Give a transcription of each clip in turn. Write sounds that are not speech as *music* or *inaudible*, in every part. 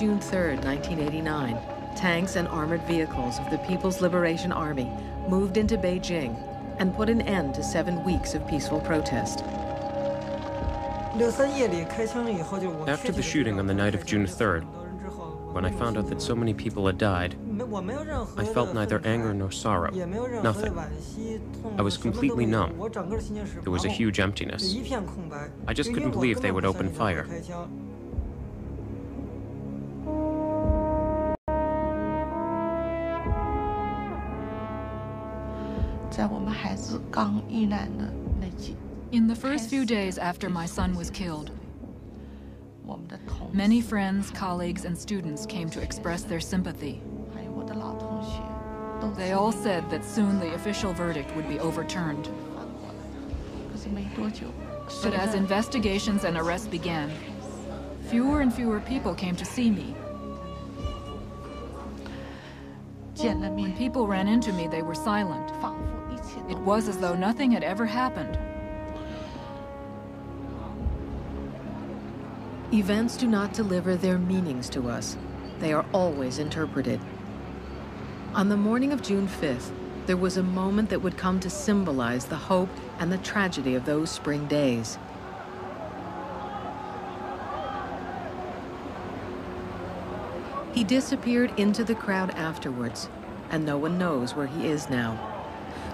June 3, 1989, tanks and armored vehicles of the People's Liberation Army moved into Beijing and put an end to seven weeks of peaceful protest. After the shooting on the night of June 3rd, when I found out that so many people had died, I felt neither anger nor sorrow, nothing. I was completely numb. There was a huge emptiness. I just couldn't believe they would open fire. In the first few days after my son was killed, Many friends, colleagues, and students came to express their sympathy. They all said that soon the official verdict would be overturned. But as investigations and arrests began, fewer and fewer people came to see me. When people ran into me, they were silent. It was as though nothing had ever happened. Events do not deliver their meanings to us. They are always interpreted. On the morning of June 5th, there was a moment that would come to symbolize the hope and the tragedy of those spring days. He disappeared into the crowd afterwards, and no one knows where he is now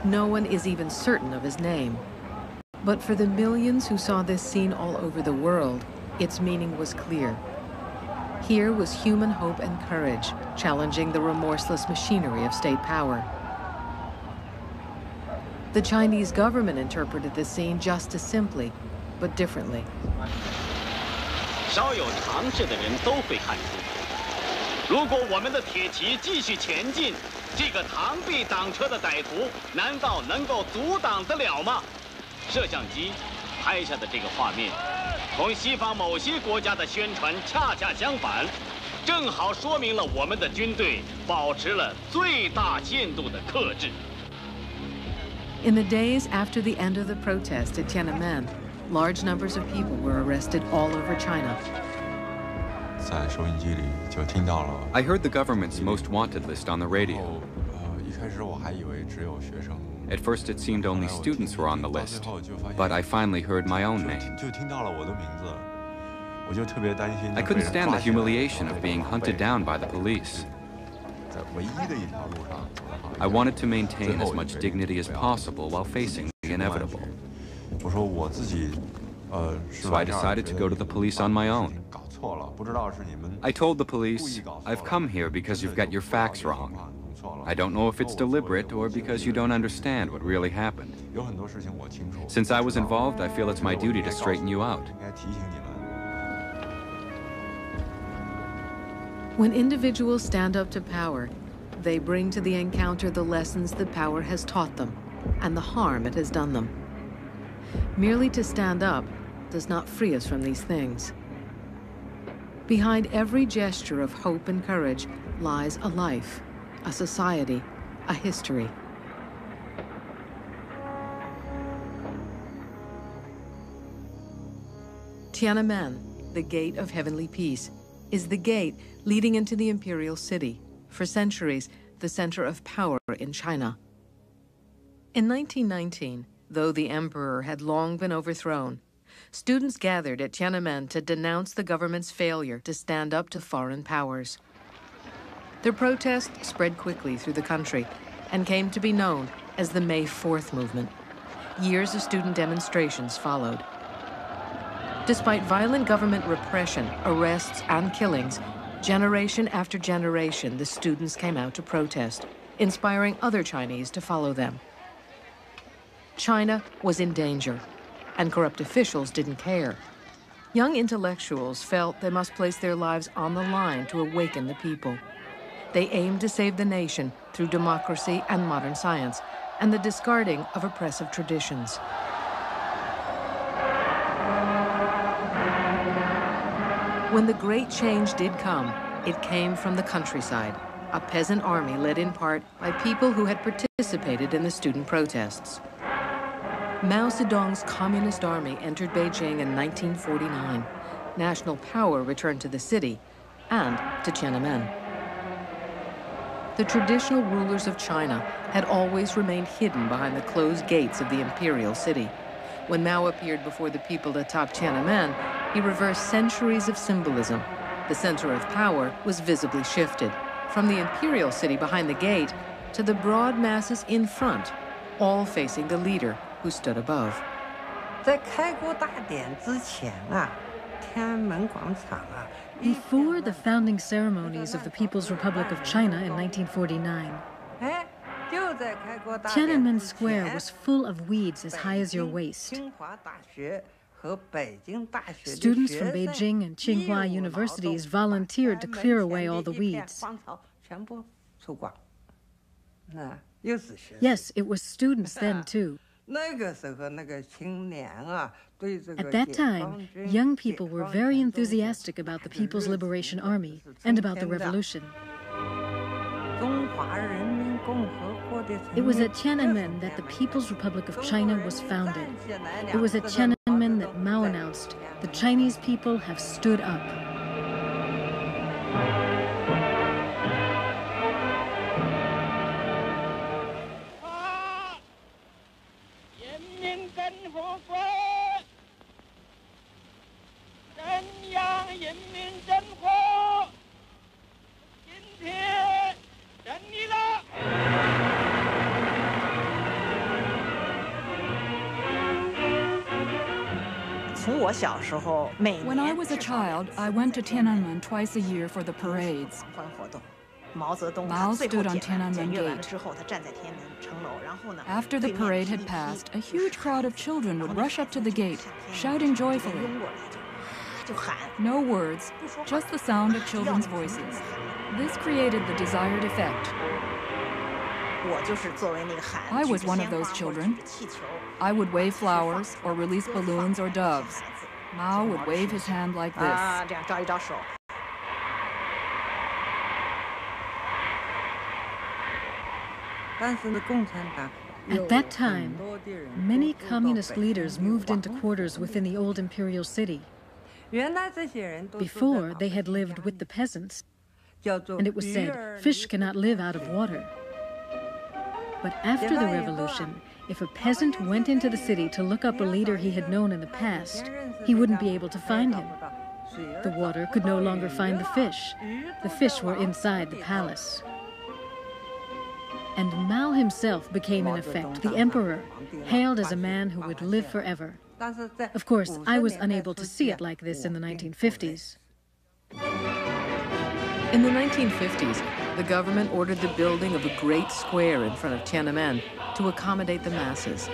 No one is even certain of his name. But for the millions who saw this scene all over the world, its meaning was clear. Here was human hope and courage, challenging the remorseless machinery of state power. The Chinese government interpreted this scene just as simply, but differently. 稍有常识的人都会看出，如果我们的铁骑继续前进， 这个螳臂挡车的歹徒难道能够阻挡得了吗？摄像机拍下的这个画面同西方某些国家的宣传恰恰相反，正好说明了我们的军队保持了最大限度的克制。In the days after the end of the protest at Tiananmen, large numbers of people were arrested all over China. I heard the government's most wanted list on the radio. At first it seemed only students were on the list, but I finally heard my own name. I couldn't stand the humiliation of being hunted down by the police. I wanted to maintain as much dignity as possible while facing the inevitable. So I decided to go to the police on my own. I told the police, I've come here because you've got your facts wrong. I don't know if it's deliberate or because you don't understand what really happened. Since I was involved, I feel it's my duty to straighten you out. When individuals stand up to power, they bring to the encounter the lessons the power has taught them and the harm it has done them. Merely to stand up does not free us from these things. Behind every gesture of hope and courage lies a life a society, a history. Tiananmen, the gate of heavenly peace, is the gate leading into the imperial city, for centuries the center of power in China. In 1919, though the emperor had long been overthrown, students gathered at Tiananmen to denounce the government's failure to stand up to foreign powers. Their protest spread quickly through the country and came to be known as the May 4th movement. Years of student demonstrations followed. Despite violent government repression, arrests, and killings, generation after generation, the students came out to protest, inspiring other Chinese to follow them. China was in danger, and corrupt officials didn't care. Young intellectuals felt they must place their lives on the line to awaken the people. They aim to save the nation through democracy and modern science and the discarding of oppressive traditions. When the great change did come, it came from the countryside, a peasant army led in part by people who had participated in the student protests. Mao Zedong's Communist Army entered Beijing in 1949. National power returned to the city, and to Tiananmen. The traditional rulers of China had always remained hidden behind the closed gates of the imperial city. When Mao appeared before the people atop Tiananmen, he reversed centuries of symbolism. The center of power was visibly shifted from the imperial city behind the gate to the broad masses in front, all facing the leader who stood above. 在开国大典之前啊，天安门广场啊。Before the founding ceremonies of the People's Republic of China in 1949, Tiananmen Square was full of weeds as high as your waist. Students from Beijing and Tsinghua universities volunteered to clear away all the weeds. Yes, it was students then too. At that time, young people were very enthusiastic about the People's Liberation Army and about the revolution. It was at Tiananmen that the People's Republic of China was founded. It was at Tiananmen that Mao announced, the Chinese people have stood up. When I was a child, I went to Tiananmen twice a year for the parades. Mao stood on Tiananmen Gate. After the parade had passed, a huge *laughs* crowd of children would rush up to the gate, shouting joyfully. No words, just the sound of children's voices. This created the desired effect. I was one of those children. I would wave flowers or release balloons or doves. Mao would wave his hand like this. At that time, many communist leaders moved into quarters within the old imperial city. Before, they had lived with the peasants, and it was said, fish cannot live out of water. But after the revolution, if a peasant went into the city to look up a leader he had known in the past, he wouldn't be able to find him. The water could no longer find the fish. The fish were inside the palace. And Mao himself became, in effect, the emperor, hailed as a man who would live forever. Of course, I was unable to see it like this in the 1950s. In the 1950s, the government ordered the building of a great square in front of Tiananmen to accommodate the masses.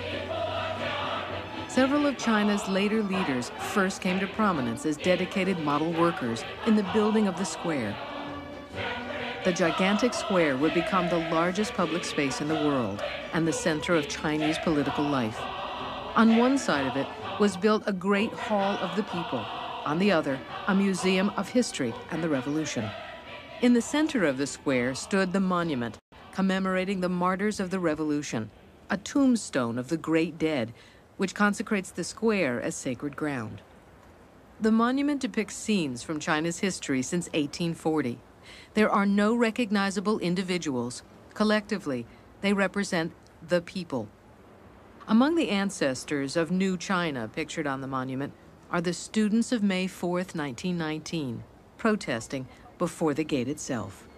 Several of China's later leaders first came to prominence as dedicated model workers in the building of the square. The gigantic square would become the largest public space in the world and the center of Chinese political life. On one side of it was built a great hall of the people. On the other, a museum of history and the revolution. In the center of the square stood the monument commemorating the martyrs of the revolution, a tombstone of the great dead, which consecrates the square as sacred ground. The monument depicts scenes from China's history since 1840. There are no recognizable individuals. Collectively, they represent the people. Among the ancestors of New China pictured on the monument are the students of May 4th, 1919, protesting before the gate itself.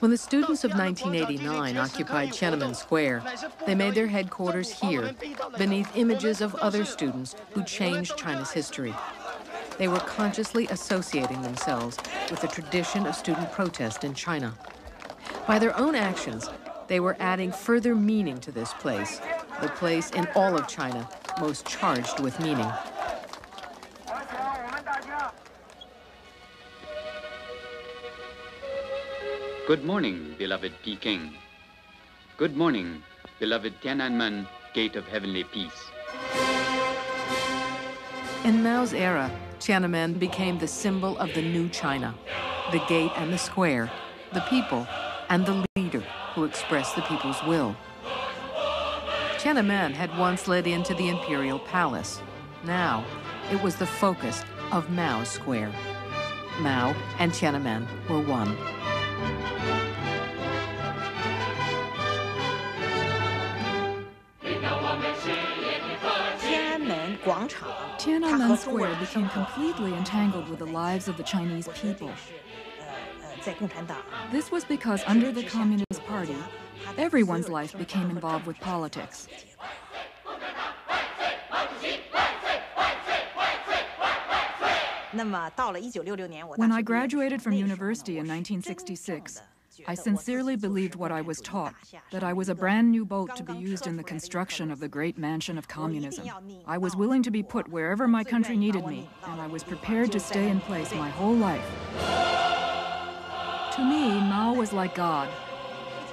When the students of 1989 occupied Tiananmen Square, they made their headquarters here, beneath images of other students who changed China's history. They were consciously associating themselves with the tradition of student protest in China. By their own actions, they were adding further meaning to this place, the place in all of China most charged with meaning. Good morning, beloved Peking. Good morning, beloved Tiananmen, Gate of Heavenly Peace. In Mao's era, Tiananmen became the symbol of the new China, the gate and the square, the people, and the leader who expressed the people's will. Tiananmen had once led into the imperial palace. Now, it was the focus of Mao's square. Mao and Tiananmen were one. Tiananmen Square became completely entangled with the lives of the Chinese people. This was because under the Communist Party, everyone's life became involved with politics. When I graduated from university in 1966, I sincerely believed what I was taught that I was a brand new boat to be used in the construction of the great mansion of communism. I was willing to be put wherever my country needed me, and I was prepared to stay in place my whole life. To me, Mao was like God.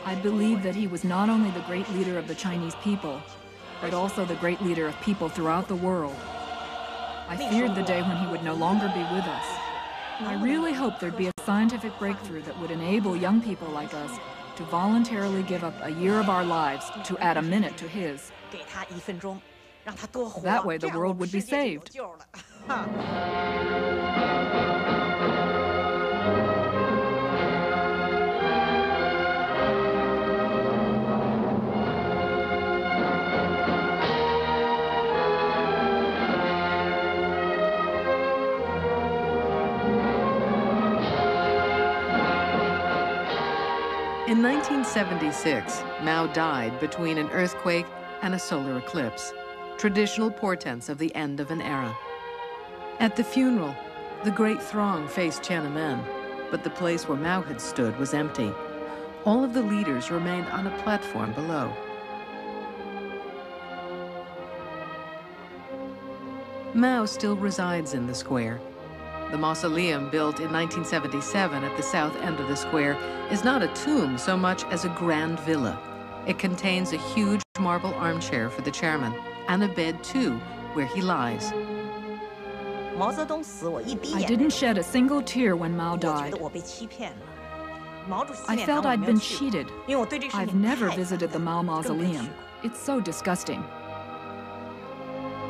I believed that he was not only the great leader of the Chinese people, but also the great leader of people throughout the world. I feared the day when he would no longer be with us. I really hope there'd be a scientific breakthrough that would enable young people like us to voluntarily give up a year of our lives to add a minute to his. That way the world would be saved. *laughs* *laughs* In 1976, Mao died between an earthquake and a solar eclipse, traditional portents of the end of an era. At the funeral, the great throng faced Tiananmen, but the place where Mao had stood was empty. All of the leaders remained on a platform below. Mao still resides in the square, the mausoleum, built in 1977 at the south end of the square, is not a tomb so much as a grand villa. It contains a huge marble armchair for the chairman, and a bed too, where he lies. I didn't shed a single tear when Mao died. I felt I'd been cheated. I've never visited the Mao mausoleum. It's so disgusting.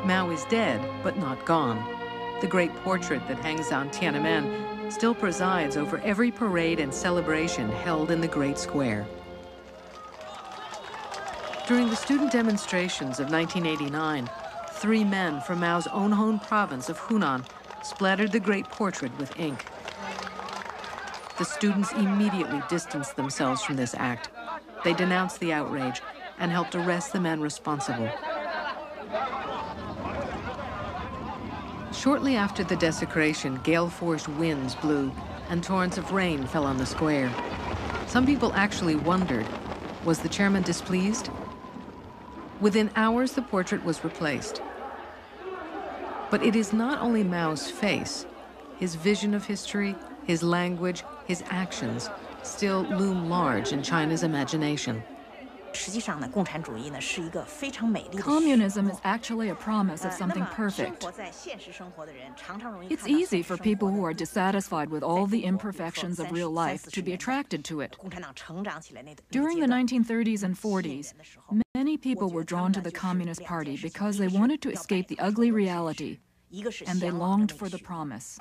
Mao is dead, but not gone. The great portrait that hangs on Tiananmen still presides over every parade and celebration held in the Great Square. During the student demonstrations of 1989, three men from Mao's own home province of Hunan splattered the great portrait with ink. The students immediately distanced themselves from this act. They denounced the outrage and helped arrest the men responsible. Shortly after the desecration, gale-force winds blew and torrents of rain fell on the square. Some people actually wondered, was the chairman displeased? Within hours, the portrait was replaced. But it is not only Mao's face, his vision of history, his language, his actions still loom large in China's imagination. Communism is actually a promise of something perfect. It's easy for people who are dissatisfied with all the imperfections of real life to be attracted to it. During the 1930s and 40s, many people were drawn to the Communist Party because they wanted to escape the ugly reality, and they longed for the promise.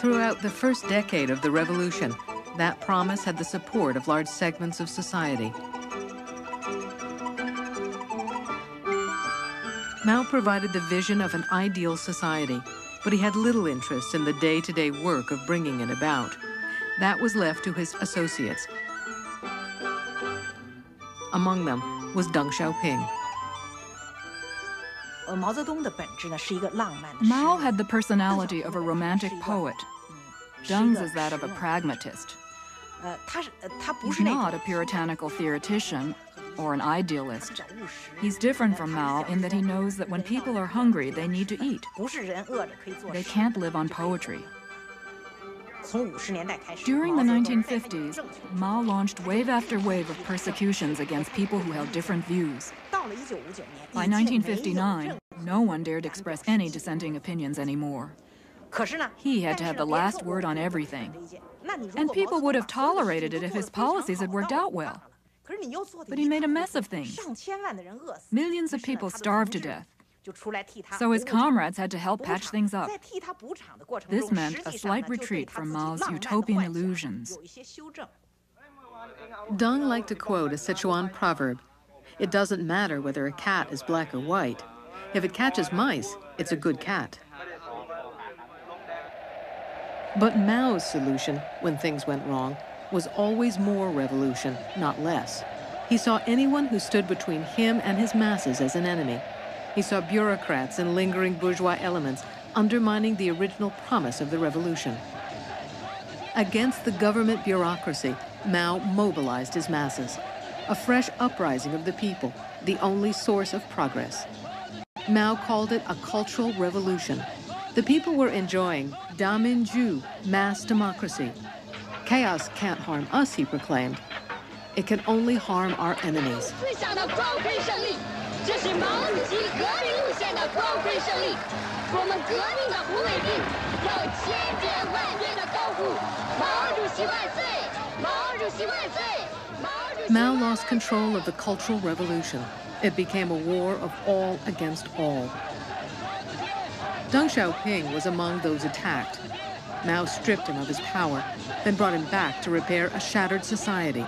Throughout the first decade of the revolution, that promise had the support of large segments of society. Mao provided the vision of an ideal society, but he had little interest in the day-to-day -day work of bringing it about. That was left to his associates. Among them was Deng Xiaoping. Mao had the personality of a romantic poet. Deng's is that of a pragmatist. He's not a puritanical theoretician or an idealist. He's different from Mao in that he knows that when people are hungry, they need to eat. They can't live on poetry. During the 1950s, Mao launched wave after wave of persecutions against people who held different views. By 1959, no one dared express any dissenting opinions anymore. He had to have the last word on everything. And people would have tolerated it if his policies had worked out well. But he made a mess of things. Millions of people starved to death. So his comrades had to help patch things up. This meant a slight retreat from Mao's utopian illusions. Deng liked to quote a Sichuan proverb It doesn't matter whether a cat is black or white. If it catches mice, it's a good cat. But Mao's solution, when things went wrong, was always more revolution, not less. He saw anyone who stood between him and his masses as an enemy. He saw bureaucrats and lingering bourgeois elements undermining the original promise of the revolution. Against the government bureaucracy, Mao mobilized his masses. A fresh uprising of the people, the only source of progress. Mao called it a cultural revolution. The people were enjoying Daminju, mass democracy. Chaos can't harm us, he proclaimed. It can only harm our enemies. Mao lost control of the Cultural Revolution. It became a war of all against all. Deng Xiaoping was among those attacked. Mao stripped him of his power, then brought him back to repair a shattered society.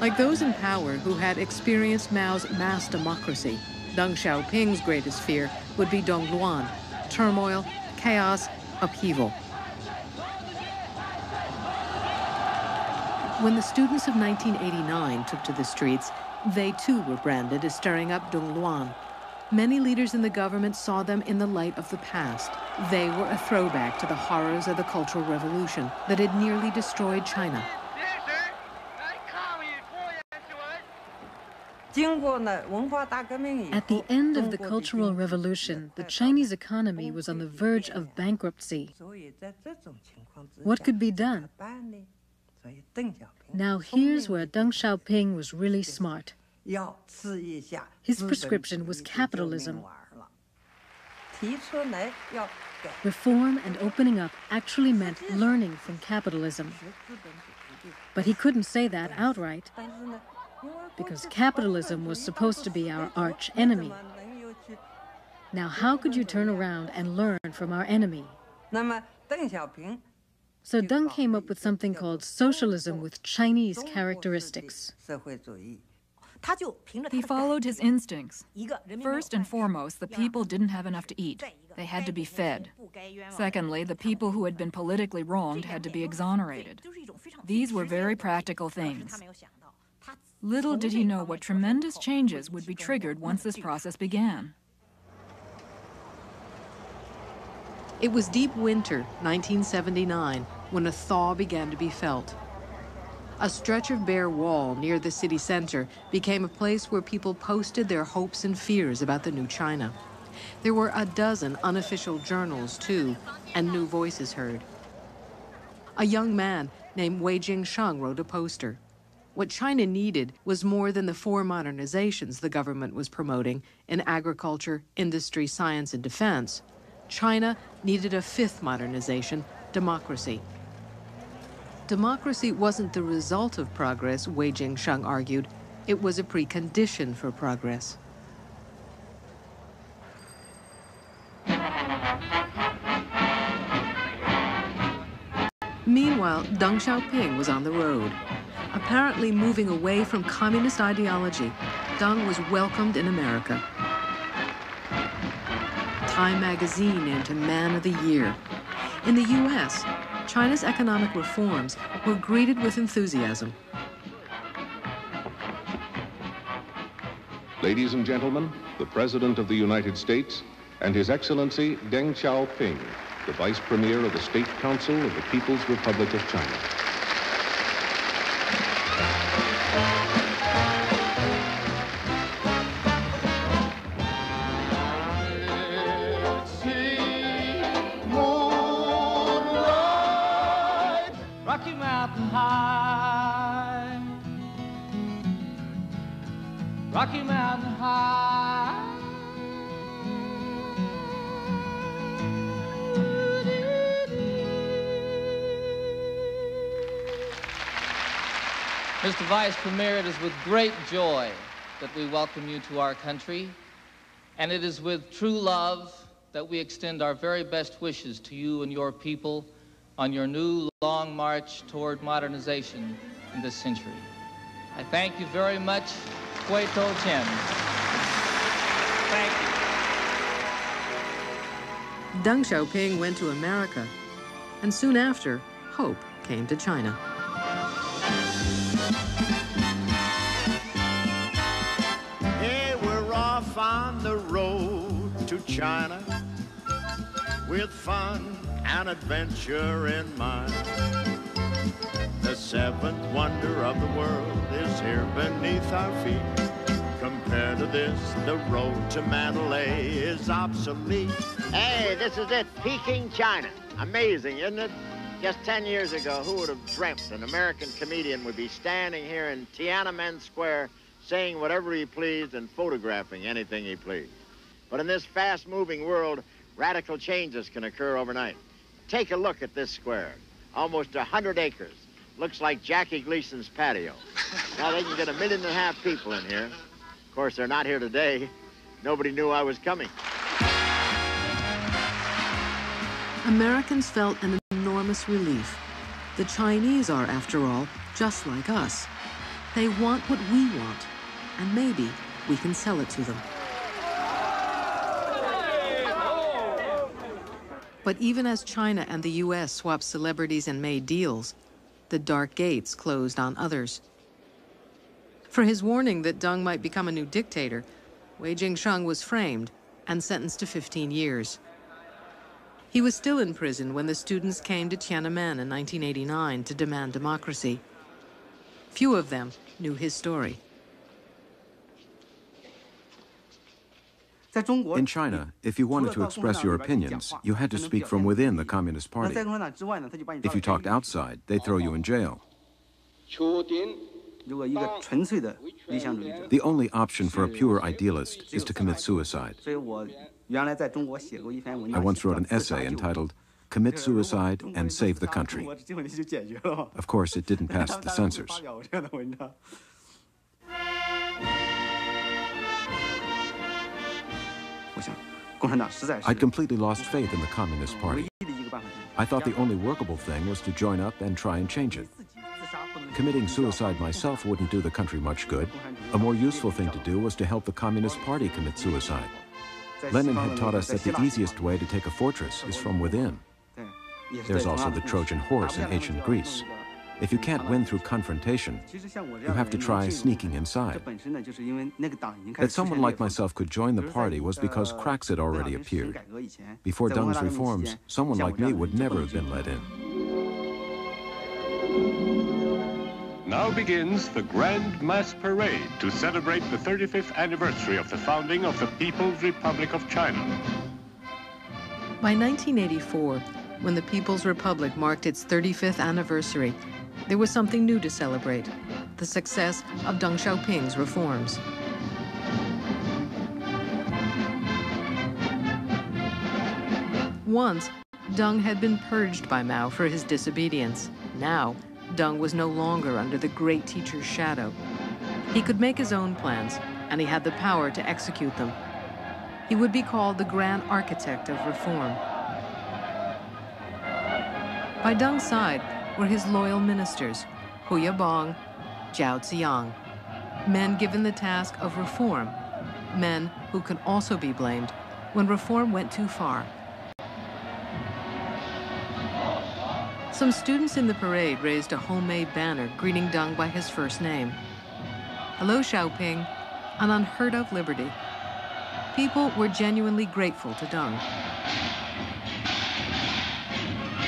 Like those in power who had experienced Mao's mass democracy, Deng Xiaoping's greatest fear would be Dongluan, turmoil, chaos, upheaval. When the students of 1989 took to the streets, they too were branded as stirring up Dongluan. Many leaders in the government saw them in the light of the past. They were a throwback to the horrors of the Cultural Revolution that had nearly destroyed China. At the end of the Cultural Revolution, the Chinese economy was on the verge of bankruptcy. What could be done? Now here's where Deng Xiaoping was really smart. His prescription was capitalism. Reform and opening up actually meant learning from capitalism. But he couldn't say that outright because capitalism was supposed to be our arch enemy. Now, how could you turn around and learn from our enemy? So Deng came up with something called socialism with Chinese characteristics. He followed his instincts. First and foremost, the people didn't have enough to eat. They had to be fed. Secondly, the people who had been politically wronged had to be exonerated. These were very practical things. Little did he know what tremendous changes would be triggered once this process began. It was deep winter, 1979, when a thaw began to be felt. A stretch of bare wall near the city center became a place where people posted their hopes and fears about the new China. There were a dozen unofficial journals, too, and new voices heard. A young man named Wei Jingsheng wrote a poster. What China needed was more than the four modernizations the government was promoting in agriculture, industry, science, and defense. China needed a fifth modernization democracy. Democracy wasn't the result of progress, Wei Jingsheng argued. It was a precondition for progress. Meanwhile, Deng Xiaoping was on the road. Apparently moving away from communist ideology, Deng was welcomed in America. Time magazine named him Man of the Year. In the U.S., China's economic reforms were greeted with enthusiasm. Ladies and gentlemen, the President of the United States and His Excellency Deng Xiaoping, the Vice Premier of the State Council of the People's Republic of China. Mr. Vice Premier, it is with great joy that we welcome you to our country And it is with true love that we extend our very best wishes to you and your people on your new long march toward modernization in this century. I thank you very much, Hui To Chen. Thank you. Deng Xiaoping went to America, and soon after, hope came to China. Hey, we're off on the road to China with fun and adventure in mind. The seventh wonder of the world is here beneath our feet. Compared to this, the road to Mandalay is obsolete. Hey, this is it, Peking, China. Amazing, isn't it? Just 10 years ago, who would have dreamt an American comedian would be standing here in Tiananmen Square saying whatever he pleased and photographing anything he pleased. But in this fast-moving world, radical changes can occur overnight. Take a look at this square. Almost 100 acres. Looks like Jackie Gleason's patio. *laughs* now they can get a million and a half people in here. Of course, they're not here today. Nobody knew I was coming. Americans felt an enormous relief. The Chinese are, after all, just like us. They want what we want, and maybe we can sell it to them. But even as China and the U.S. swapped celebrities and made deals, the dark gates closed on others. For his warning that Deng might become a new dictator, Wei Jingsheng was framed and sentenced to 15 years. He was still in prison when the students came to Tiananmen in 1989 to demand democracy. Few of them knew his story. In China, if you wanted to express your opinions, you had to speak from within the Communist Party. If you talked outside, they'd throw you in jail. The only option for a pure idealist is to commit suicide. I once wrote an essay entitled Commit Suicide and Save the Country. *laughs* Of course, it didn't pass the censors. I'd completely lost faith in the Communist Party. I thought the only workable thing was to join up and try and change it. Committing suicide myself wouldn't do the country much good. A more useful thing to do was to help the Communist Party commit suicide. Lenin had taught us that the easiest way to take a fortress is from within. There's also the Trojan horse in ancient Greece. If you can't win through confrontation, you have to try sneaking inside. That someone like myself could join the party was because cracks had already appeared. Before Deng's reforms, someone like me would never have been let in. Now begins the Grand Mass Parade to celebrate the 35th anniversary of the founding of the People's Republic of China. By 1984, when the People's Republic marked its 35th anniversary, there was something new to celebrate, the success of Deng Xiaoping's reforms. Once, Deng had been purged by Mao for his disobedience. Now, Deng was no longer under the great teacher's shadow. He could make his own plans, and he had the power to execute them. He would be called the Grand Architect of Reform. By Deng's side were his loyal ministers, Hu Yaobang, Zhao Ziyang, men given the task of reform, men who can also be blamed when reform went too far. Some students in the parade raised a homemade banner greeting Deng by his first name. Hello, Xiaoping, an unheard of liberty. People were genuinely grateful to Deng.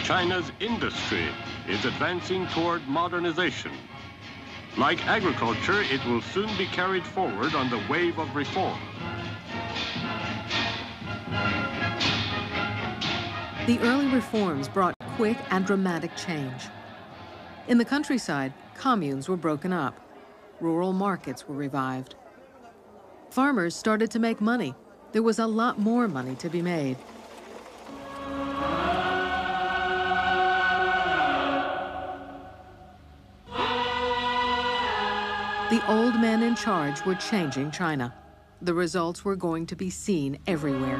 China's industry is advancing toward modernization. Like agriculture, it will soon be carried forward on the wave of reform. The early reforms brought quick and dramatic change. In the countryside, communes were broken up. Rural markets were revived. Farmers started to make money. There was a lot more money to be made. The old men in charge were changing China. the results were going to be seen everywhere.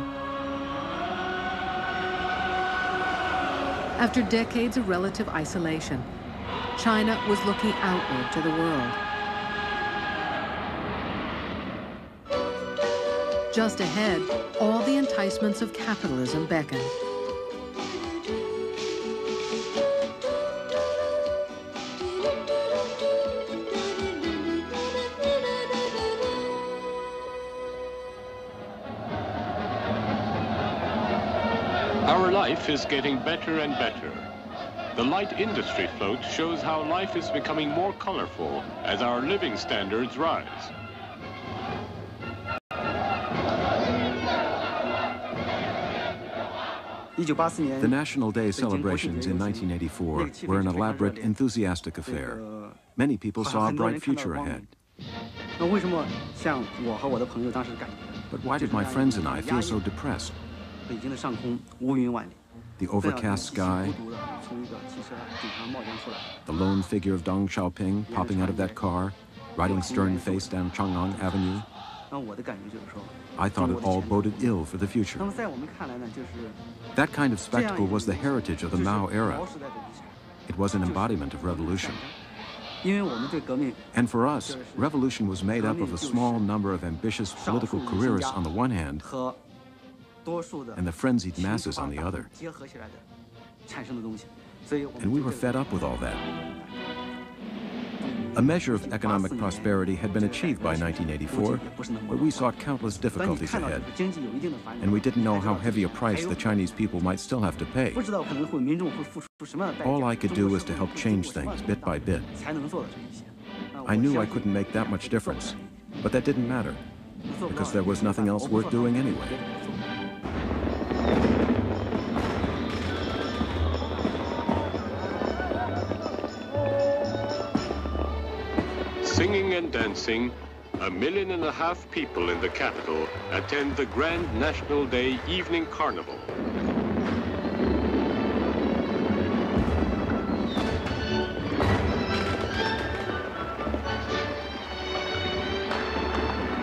After decades of relative isolation, China was looking outward to the world. Just ahead, all the enticements of capitalism beckoned. Life is getting better and better. The light industry float shows how life is becoming more colorful as our living standards rise. The National Day celebrations in 1984 were an elaborate, enthusiastic affair. Many people saw a bright future ahead. But why did my friends and I feel so depressed? The overcast sky, the lone figure of Deng Xiaoping popping out of that car, riding stern-faced down Chang'an Avenue. I thought it all boded ill for the future. That kind of spectacle was the heritage of the Mao era. It was an embodiment of revolution. And for us, revolution was made up of a small number of ambitious political careerists on the one hand, and the frenzied masses on the other. And we were fed up with all that. A measure of economic prosperity had been achieved by 1984, but we saw countless difficulties ahead. And we didn't know how heavy a price the Chinese people might still have to pay. All I could do was to help change things bit by bit. I knew I couldn't make that much difference, but that didn't matter, because there was nothing else worth doing anyway. Singing and dancing, a million and a half people in the capital attend the Grand National Day Evening Carnival.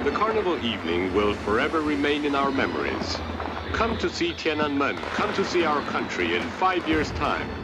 The carnival evening will forever remain in our memories. Come to see Tiananmen, come to see our country in five years' time.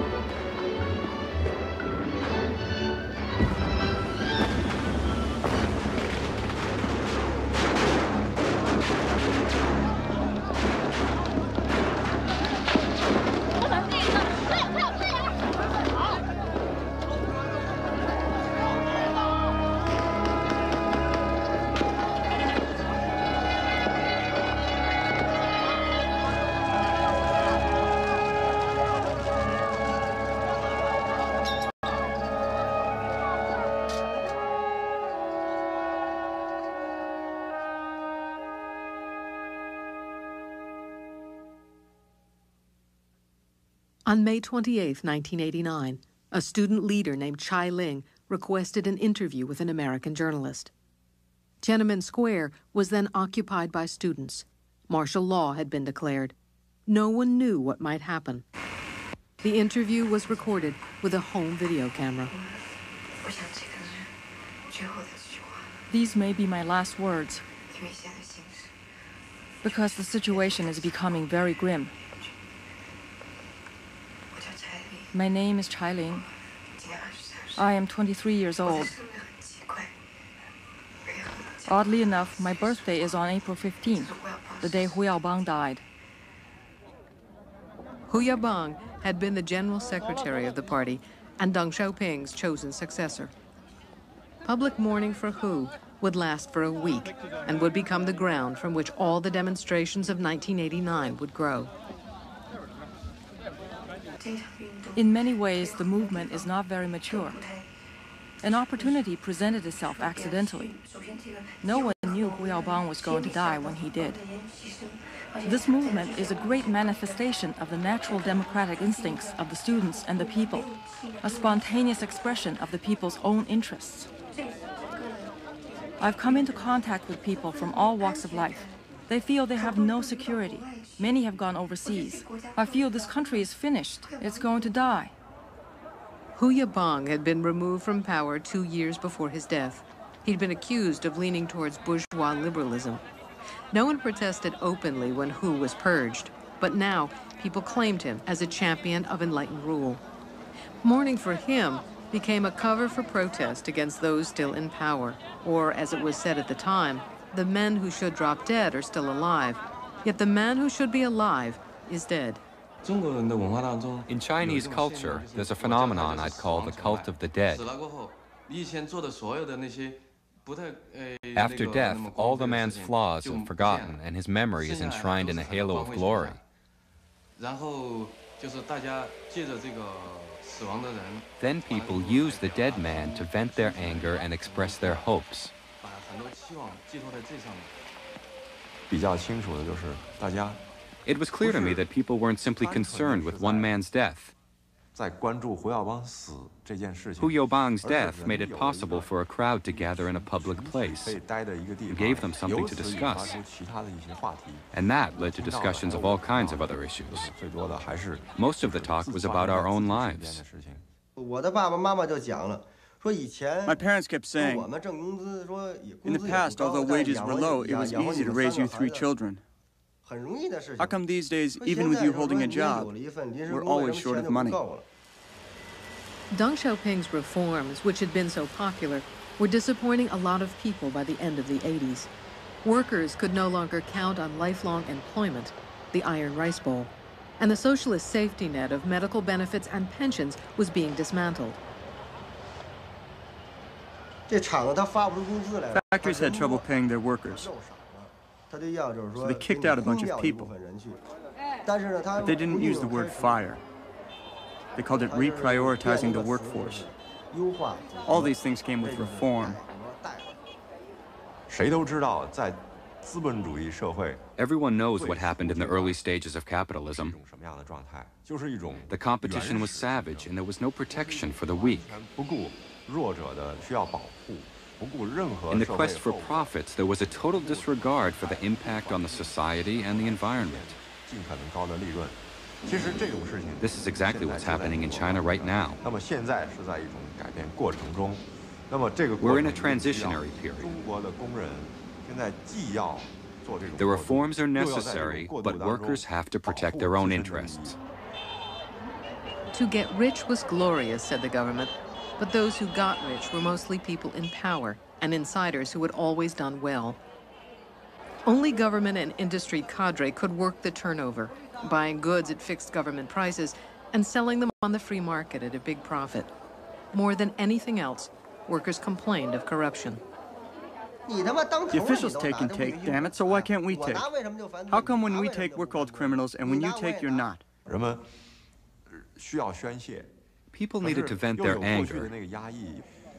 On May 28, 1989, a student leader named Chai Ling requested an interview with an American journalist. Tiananmen Square was then occupied by students. Martial law had been declared. No one knew what might happen. The interview was recorded with a home video camera. These may be my last words. Because the situation is becoming very grim. My name is Chai Ling. I am 23 years old. Oddly enough, my birthday is on April 15th, the day Hu Yaobang died. Hu Yaobang had been the general secretary of the party and Deng Xiaoping's chosen successor. Public mourning for Hu would last for a week and would become the ground from which all the demonstrations of 1989 would grow. In many ways, the movement is not very mature. An opportunity presented itself accidentally. No one knew Hu Yaobang was going to die when he did. This movement is a great manifestation of the natural democratic instincts of the students and the people, a spontaneous expression of the people's own interests. I've come into contact with people from all walks of life. They feel they have no security, Many have gone overseas. I feel this country is finished. It's going to die. Hu Yaobang had been removed from power two years before his death. He'd been accused of leaning towards bourgeois liberalism. No one protested openly when Hu was purged, but now people claimed him as a champion of enlightened rule. Mourning for him became a cover for protest against those still in power, or as it was said at the time, the men who should drop dead are still alive, yet the man who should be alive is dead. In Chinese culture, there's a phenomenon I'd call the cult of the dead. After death, all the man's flaws are forgotten and his memory is enshrined in a halo of glory. Then people use the dead man to vent their anger and express their hopes. It was clear to me that people weren't simply concerned with one man's death. Hu Yaobang's death made it possible for a crowd to gather in a public place. It gave them something to discuss. And that led to discussions of all kinds of other issues. Most of the talk was about our own lives. My parents kept saying, in the past, although wages were low, it was easy to raise you three children. How come these days, even with you holding a job, we're always short of money? Deng Xiaoping's reforms, which had been so popular, were disappointing a lot of people by the end of the 80s. Workers could no longer count on lifelong employment, the Iron Rice Bowl, and the socialist safety net of medical benefits and pensions was being dismantled. Factories had trouble paying their workers. So they kicked out a bunch of people. But they didn't use the word fire. They called it reprioritizing the workforce. All these things came with reform. Everyone knows what happened in the early stages of capitalism. The competition was savage and there was no protection for the weak. In the quest for profits, there was a total disregard for the impact on the society and the environment. This is exactly what's happening in China right now. We're in a transitionary period. The reforms are necessary, but workers have to protect their own interests. To get rich was glorious, said the government, but those who got rich were mostly people in power and insiders who had always done well. Only government and industry cadre could work the turnover, buying goods at fixed government prices and selling them on the free market at a big profit. More than anything else, workers complained of corruption. The officials take and take, damn it, so why can't we take? How come when we take, we're called criminals, and when you take, you're not? People needed to vent their anger,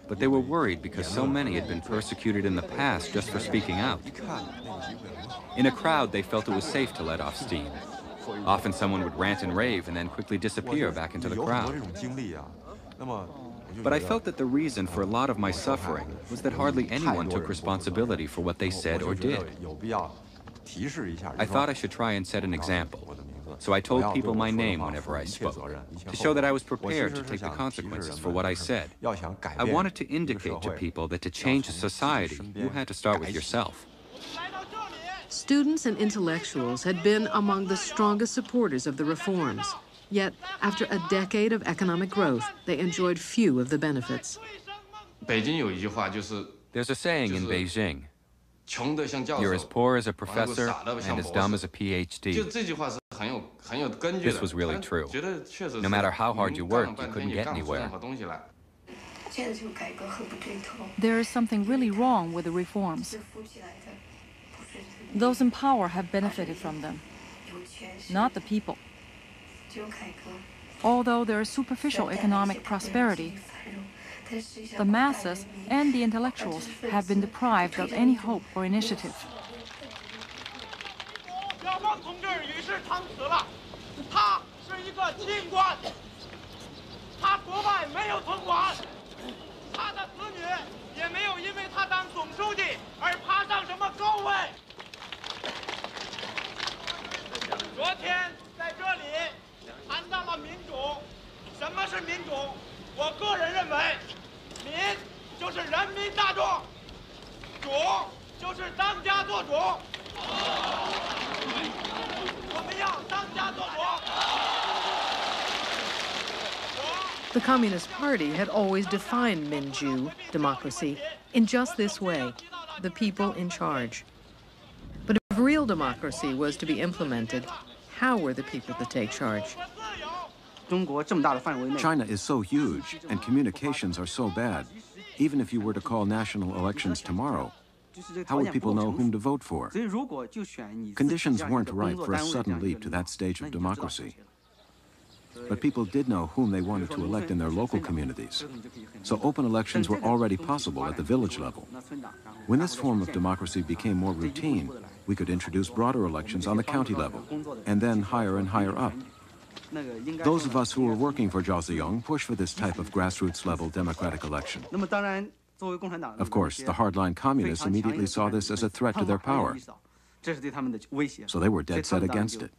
but they were worried because so many had been persecuted in the past just for speaking out. In a crowd, they felt it was safe to let off steam. Often someone would rant and rave and then quickly disappear back into the crowd. But I felt that the reason for a lot of my suffering was that hardly anyone took responsibility for what they said or did. I thought I should try and set an example. So I told people my name whenever I spoke, to show that I was prepared to take the consequences for what I said. I wanted to indicate to people that to change a society, you had to start with yourself. Students and intellectuals had been among the strongest supporters of the reforms. Yet, after a decade of economic growth, they enjoyed few of the benefits. There's a saying in Beijing you're as poor as a professor and as dumb as a PhD. This was really true. No matter how hard you worked, you couldn't get anywhere. There is something really wrong with the reforms. Those in power have benefited from them, not the people. Although there is superficial economic prosperity, the masses and the intellectuals have been deprived of any hope or initiative. 同志与世长辞了，他是一个清官，他国外没有存款，他的子女也没有因为他当总书记而爬上什么高位。昨天在这里谈到了民主，什么是民主？我个人认为，民就是人民大众，主就是当家做主。The Communist Party had always defined Minzhu, democracy, in just this way the people in charge. But if real democracy was to be implemented, how were the people to take charge? China is so huge, and communications are so bad. Even if you were to call national elections tomorrow, how would people know whom to vote for? Conditions weren't right for a sudden leap to that stage of democracy. But people did know whom they wanted to elect in their local communities. So open elections were already possible at the village level. When this form of democracy became more routine, we could introduce broader elections on the county level, and then higher and higher up. Those of us who were working for Zhao Ziyang pushed for this type of grassroots level democratic election. Of course, the hardline communists immediately saw this as a threat to their power, so they were dead set against it.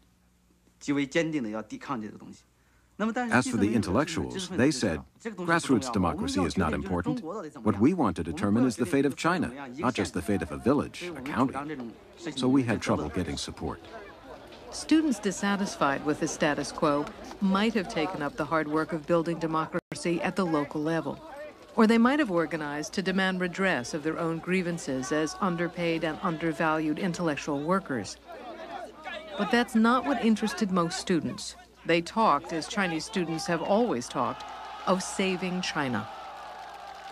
As for the intellectuals, they said, grassroots democracy is not important. What we want to determine is the fate of China, not just the fate of a village, a county. So we had trouble getting support. Students dissatisfied with the status quo might have taken up the hard work of building democracy at the local level. Or they might have organized to demand redress of their own grievances as underpaid and undervalued intellectual workers. But that's not what interested most students. They talked, as Chinese students have always talked, of saving China.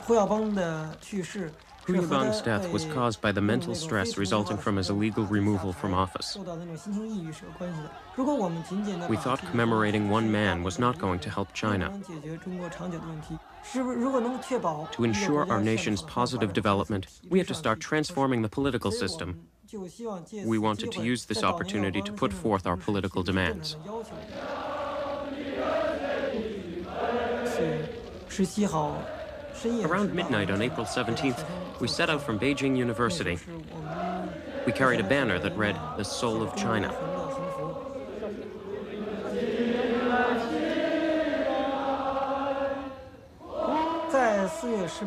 Hu Yaobang's death was caused by the mental stress resulting from his illegal removal from office. We thought commemorating one man was not going to help China. To ensure our nation's positive development, we have to start transforming the political system. We wanted to use this opportunity to put forth our political demands. Around midnight on April 17th, we set out from Beijing University. We carried a banner that read, The Soul of China.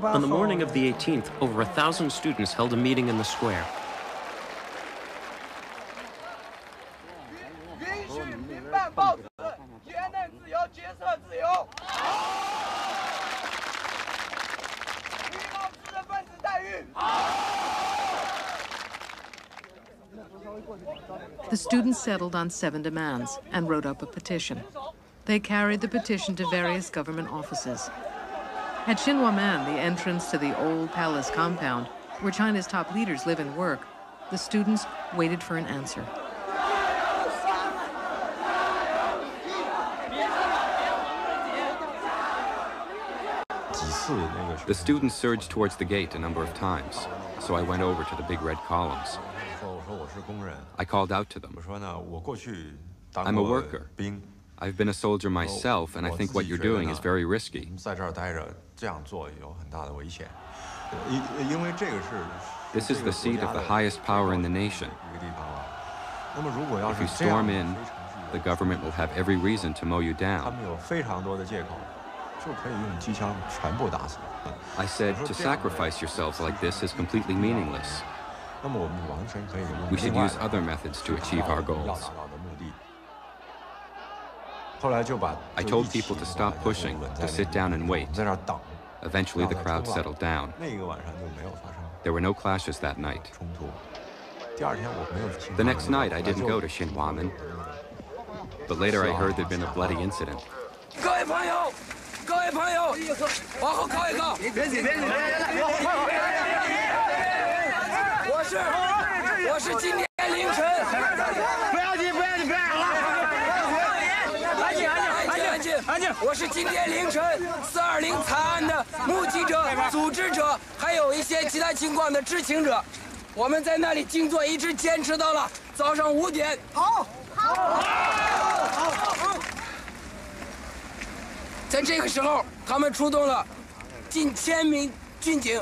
On the morning of the 18th, over a thousand students held a meeting in the square. The students settled on seven demands and wrote up a petition. They carried the petition to various government offices. At Xinhuamen, the entrance to the old palace compound, where China's top leaders live and work, the students waited for an answer. The students surged towards the gate a number of times, so I went over to the big red columns. I called out to them. I'm a worker. I've been a soldier oh, myself, and I think what you're doing is very risky. This is the seat of the highest power in the nation. If you storm in, the government will have every reason to mow you down. I said, to sacrifice yourselves like this is completely meaningless. We should use other methods to achieve our goals. I told people to stop pushing, to sit down and wait. Eventually the crowd settled down. There were no clashes that night. The next night I didn't go to Xinhuamen, but later I heard there'd been a bloody incident. 我是今天凌晨四二零惨案的目击者、组织者，还有一些其他情况的知情者，我们在那里静坐，一直坚持到了早上五点。好，好，好，好。在这个时候，他们出动了近千名军警。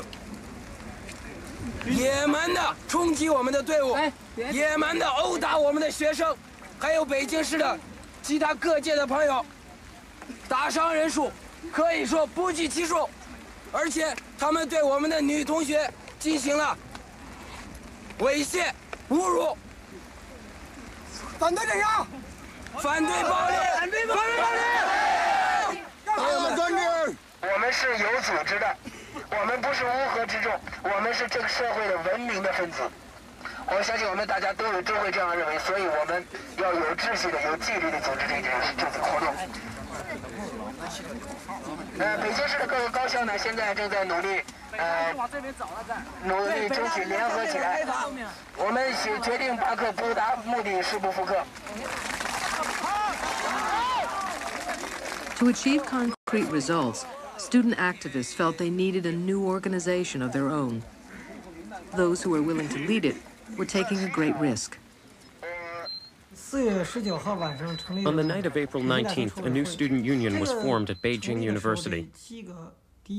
野蛮的冲击我们的队伍，野蛮的殴打我们的学生，还有北京市的其他各界的朋友，打伤人数可以说不计其数，而且他们对我们的女同学进行了猥亵、侮辱。反对镇压，反对暴力，反对暴力，反对暴力，让他们专制。们是有组织的，我们不是乌合之众，我们是这个社会的文明的分子。我相信我们大家都有都会这样认为，所以我们要有秩序的、有纪律的组织这件这次活动。呃，北京市的各个高校呢，现在正在努力，呃，努力争取联合起来。我们决决定罢课不达目的誓不复课。To achieve concrete results, student activists felt they needed a new organization of their own. Those who were willing to lead it were taking a great risk. On the night of April 19th, a new student union was formed at Beijing University.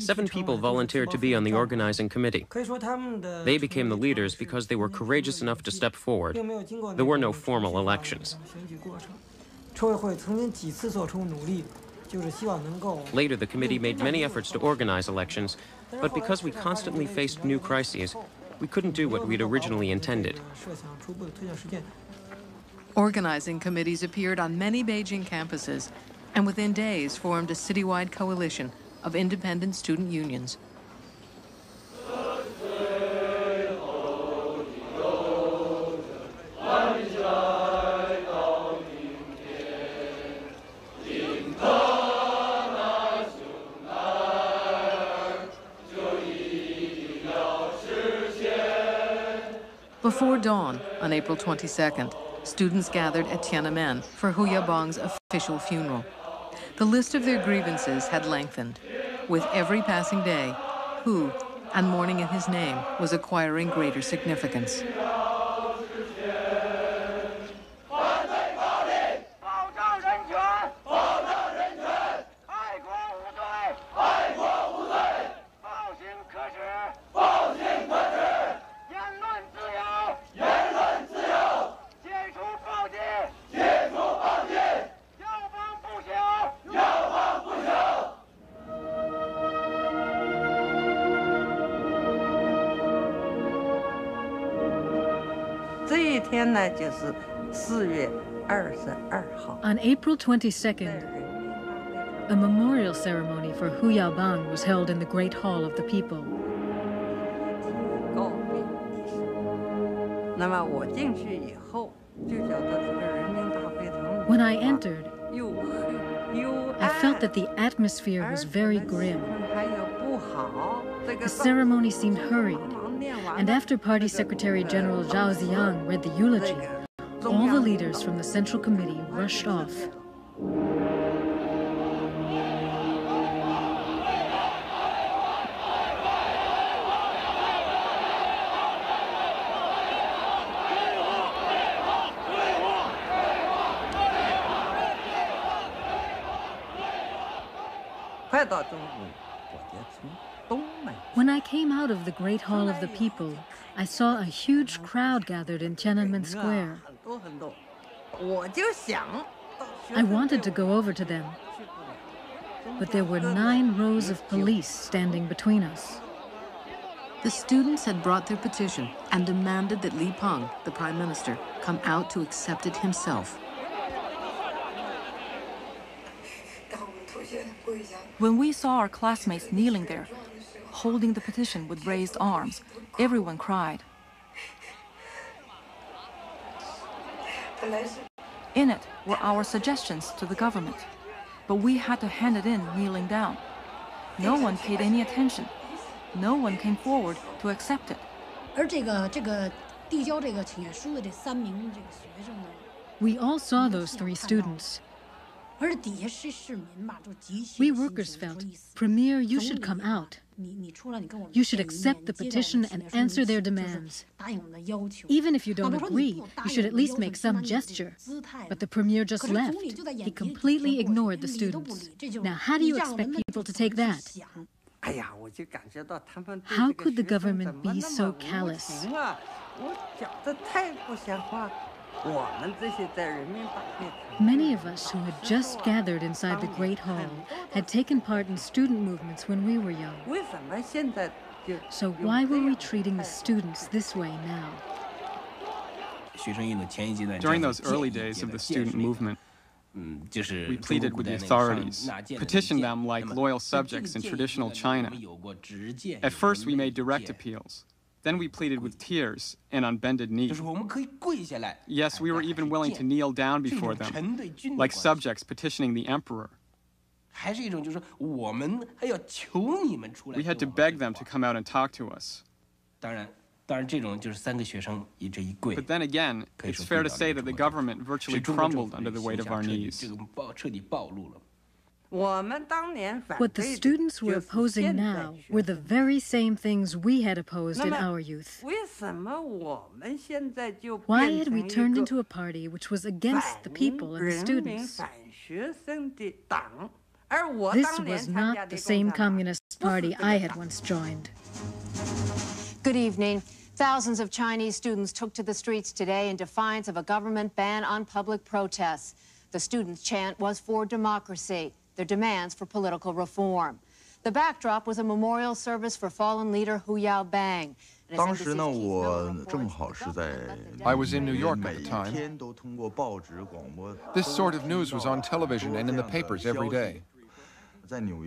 Seven people volunteered to be on the organizing committee. They became the leaders because they were courageous enough to step forward. There were no formal elections. Later, the committee made many efforts to organize elections, but because we constantly faced new crises, we couldn't do what we'd originally intended. Organizing committees appeared on many Beijing campuses and within days formed a citywide coalition of independent student unions. Before dawn on April 22nd, students gathered at Tiananmen for Hu Yaobang's official funeral. The list of their grievances had lengthened. With every passing day, Hu, and mourning in his name, was acquiring greater significance. On April 22nd, a memorial ceremony for Hu Yaobang was held in the Great Hall of the People. When I entered, I felt that the atmosphere was very grim. The ceremony seemed hurried, and after Party Secretary General Zhao Ziyang read the eulogy, all the leaders from the Central Committee rushed off. Great Hall of the People, I saw a huge crowd gathered in Tiananmen Square. I wanted to go over to them, but there were nine rows of police standing between us. The students had brought their petition and demanded that Li Peng, the prime minister, come out to accept it himself. When we saw our classmates kneeling there, holding the petition with raised arms, everyone cried. In it were our suggestions to the government, but we had to hand it in kneeling down. No one paid any attention. No one came forward to accept it. We all saw those three students. We workers felt, Premier, you should come out. You should accept the petition and answer their demands. Even if you don't agree, you should at least make some gesture. But the Premier just left. He completely ignored the students. Now, how do you expect people to take that? How could the government be so callous? Many of us who had just gathered inside the Great Hall had taken part in student movements when we were young. So why were we treating the students this way now? During those early days of the student movement, We pleaded with the authorities, petitioned them like loyal subjects in traditional China. At first, we made direct appeals. Then we pleaded with tears and on bended knee. Yes, we were even willing to kneel down before them, like subjects petitioning the emperor. We had to beg them to come out and talk to us. But then again, it's fair to say that the government virtually crumbled under the weight of our knees. What the students were opposing now were the very same things we had opposed in our youth. Why had we turned into a party which was against the people and the students? This was not the same Communist Party I had once joined. Good evening. Thousands of Chinese students took to the streets today in defiance of a government ban on public protests. The students' chant was for democracy, their demands for political reform. The backdrop was a memorial service for fallen leader Hu Yaobang. I was in New York at the time. This sort of news was on television and in the papers every day. When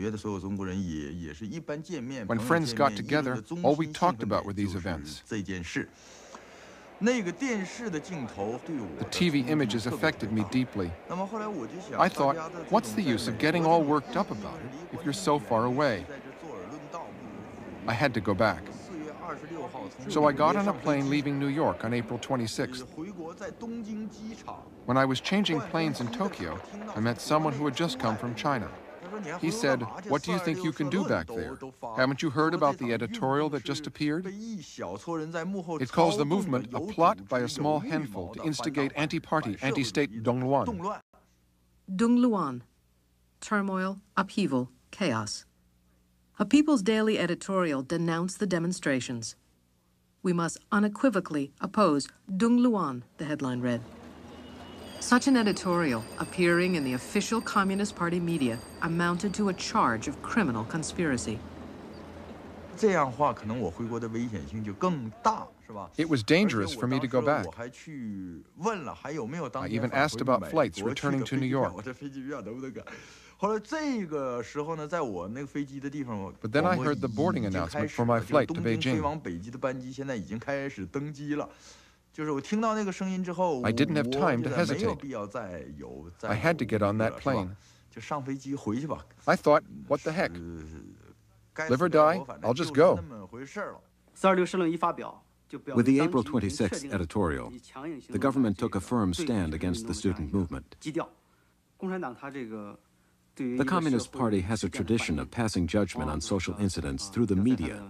friends got together, all we talked about were these events. The TV images affected me deeply. I thought, what's the use of getting all worked up about it if you're so far away? I had to go back. So I got on a plane leaving New York on April 26th. When I was changing planes in Tokyo, I met someone who had just come from China. He said, What do you think you can do back there? Haven't you heard about the editorial that just appeared? It calls the movement a plot by a small handful to instigate anti-party, anti-state Dongluan. Dongluan. Turmoil, upheaval, chaos. A People's Daily editorial denounced the demonstrations. We must unequivocally oppose Dongluan, the headline read. Such an editorial, appearing in the official Communist Party media, amounted to a charge of criminal conspiracy. It was dangerous for me to go back. I even asked about flights returning to New York. But then I heard the boarding announcement for my flight to Beijing. I didn't have time to hesitate. I had to get on that plane. I thought, what the heck? Live or die, I'll just go. With the April 26th editorial, the government took a firm stand against the student movement. The Communist Party has a tradition of passing judgment on social incidents through the media.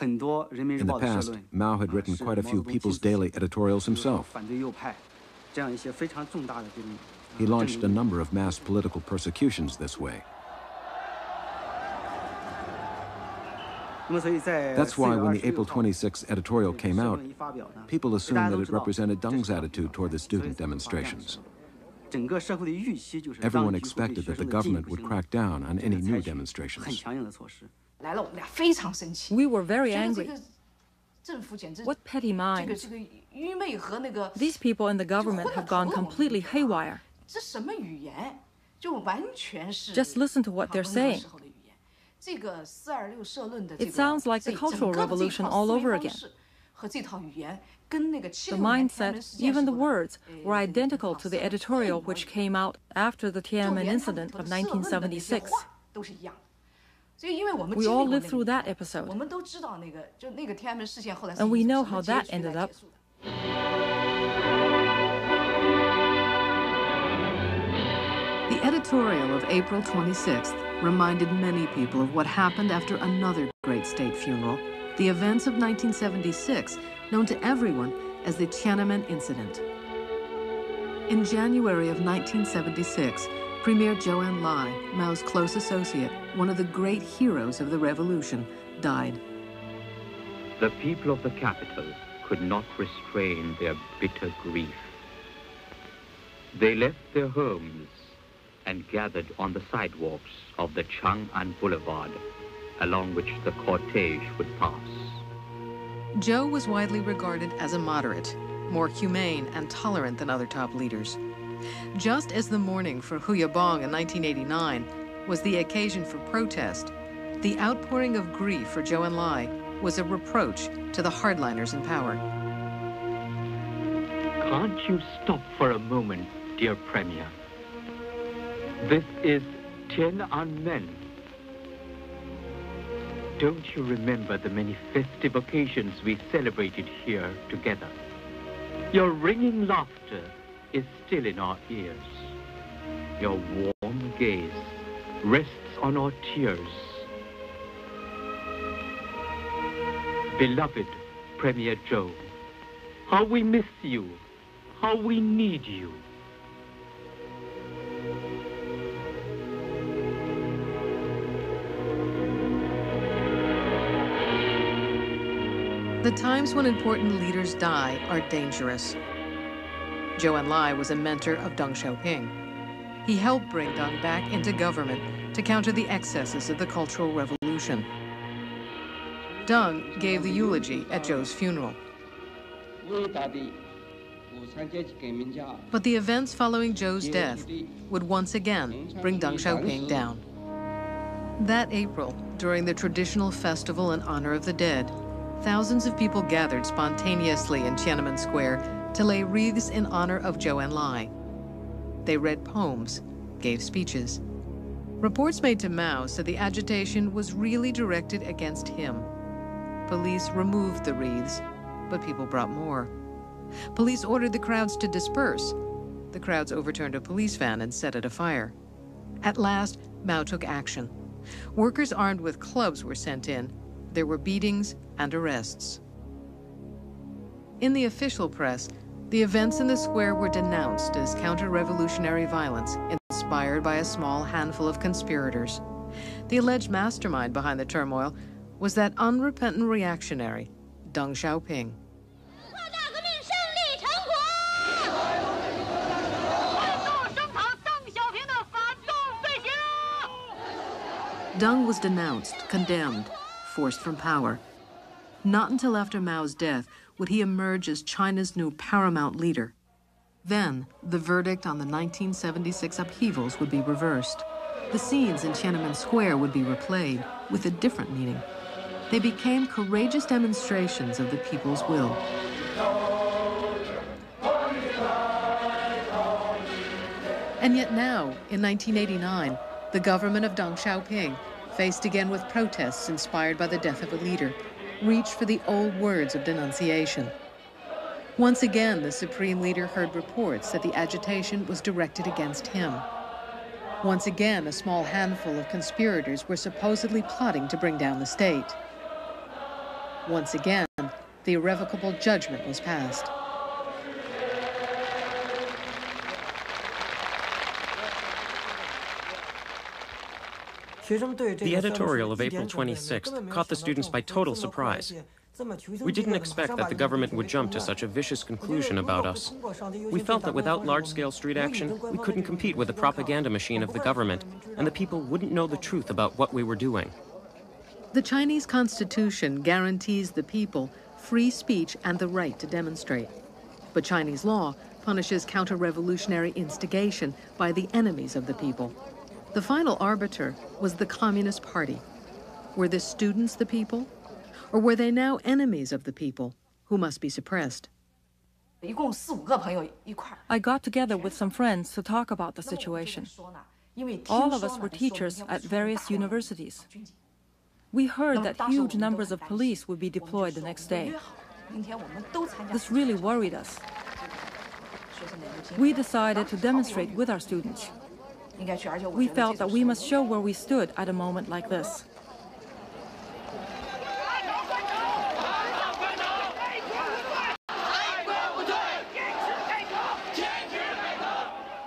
In the past, Mao had written quite a few People's Daily editorials himself. He launched a number of mass political persecutions this way. That's why when the April 26 editorial came out, people assumed that it represented Deng's attitude toward the student demonstrations. Everyone expected that the government would crack down on any new demonstrations. We were very angry. What petty minds. These people in the government have gone completely haywire. Just listen to what they're saying. It sounds like the Cultural Revolution all over again. The mindset, even the words, were identical to the editorial which came out after the Tiananmen incident of 1976. We all lived through that episode. And we know how that ended up. The editorial of April 26th reminded many people of what happened after another great state funeral, the events of 1976, known to everyone as the Tiananmen Incident. In January of 1976, Premier Zhou Enlai, Mao's close associate, one of the great heroes of the revolution, died. The people of the capital could not restrain their bitter grief. They left their homes and gathered on the sidewalks of the Chang'an Boulevard, along which the cortege would pass. Zhou was widely regarded as a moderate. more humane and tolerant than other top leaders. Just as the mourning for Hu Yaobang in 1989 was the occasion for protest, the outpouring of grief for Zhou Enlai was a reproach to the hardliners in power. Can't you stop for a moment, dear Premier? This is Tiananmen. Don't you remember the many festive occasions we celebrated here together? Your ringing laughter is still in our ears. Your warm gaze rests on our tears. Beloved Premier Zhou, how we miss you, how we need you. The times when important leaders die are dangerous. Zhou Enlai was a mentor of Deng Xiaoping. He helped bring Deng back into government to counter the excesses of the Cultural Revolution. Deng gave the eulogy at Zhou's funeral. But the events following Zhou's death would once again bring Deng Xiaoping down. That April, during the traditional festival in honor of the dead, thousands of people gathered spontaneously in Tiananmen Square to lay wreaths in honor of Zhou Enlai. They read poems, gave speeches. Reports made to Mao said the agitation was really directed against him. Police removed the wreaths, but people brought more. Police ordered the crowds to disperse. The crowds overturned a police van and set it afire. At last, Mao took action. Workers armed with clubs were sent in. There were beatings, and arrests. In the official press, the events in the square were denounced as counter-revolutionary violence inspired by a small handful of conspirators. The alleged mastermind behind the turmoil was that unrepentant reactionary, Deng Xiaoping. Deng was denounced, condemned, forced from power. Not until after Mao's death would he emerge as China's new paramount leader. Then, the verdict on the 1976 upheavals would be reversed. The scenes in Tiananmen Square would be replayed with a different meaning. They became courageous demonstrations of the people's will. And yet now, in 1989, the government of Deng Xiaoping, faced again with protests inspired by the death of a leader, reached for the old words of denunciation. Once again, the supreme leader heard reports that the agitation was directed against him. Once again, a small handful of conspirators were supposedly plotting to bring down the state. Once again, the irrevocable judgment was passed. The editorial of April 26th caught the students by total surprise. We didn't expect that the government would jump to such a vicious conclusion about us. We felt that without large-scale street action, we couldn't compete with the propaganda machine of the government, and the people wouldn't know the truth about what we were doing. The Chinese constitution guarantees the people free speech and the right to demonstrate. But Chinese law punishes counter-revolutionary instigation by the enemies of the people. The final arbiter was the Communist Party. Were the students the people? Or were they now enemies of the people who must be suppressed? I got together with some friends to talk about the situation. All of us were teachers at various universities. We heard that huge numbers of police would be deployed the next day. This really worried us. We decided to demonstrate with our students. We felt that we must show where we stood at a moment like this.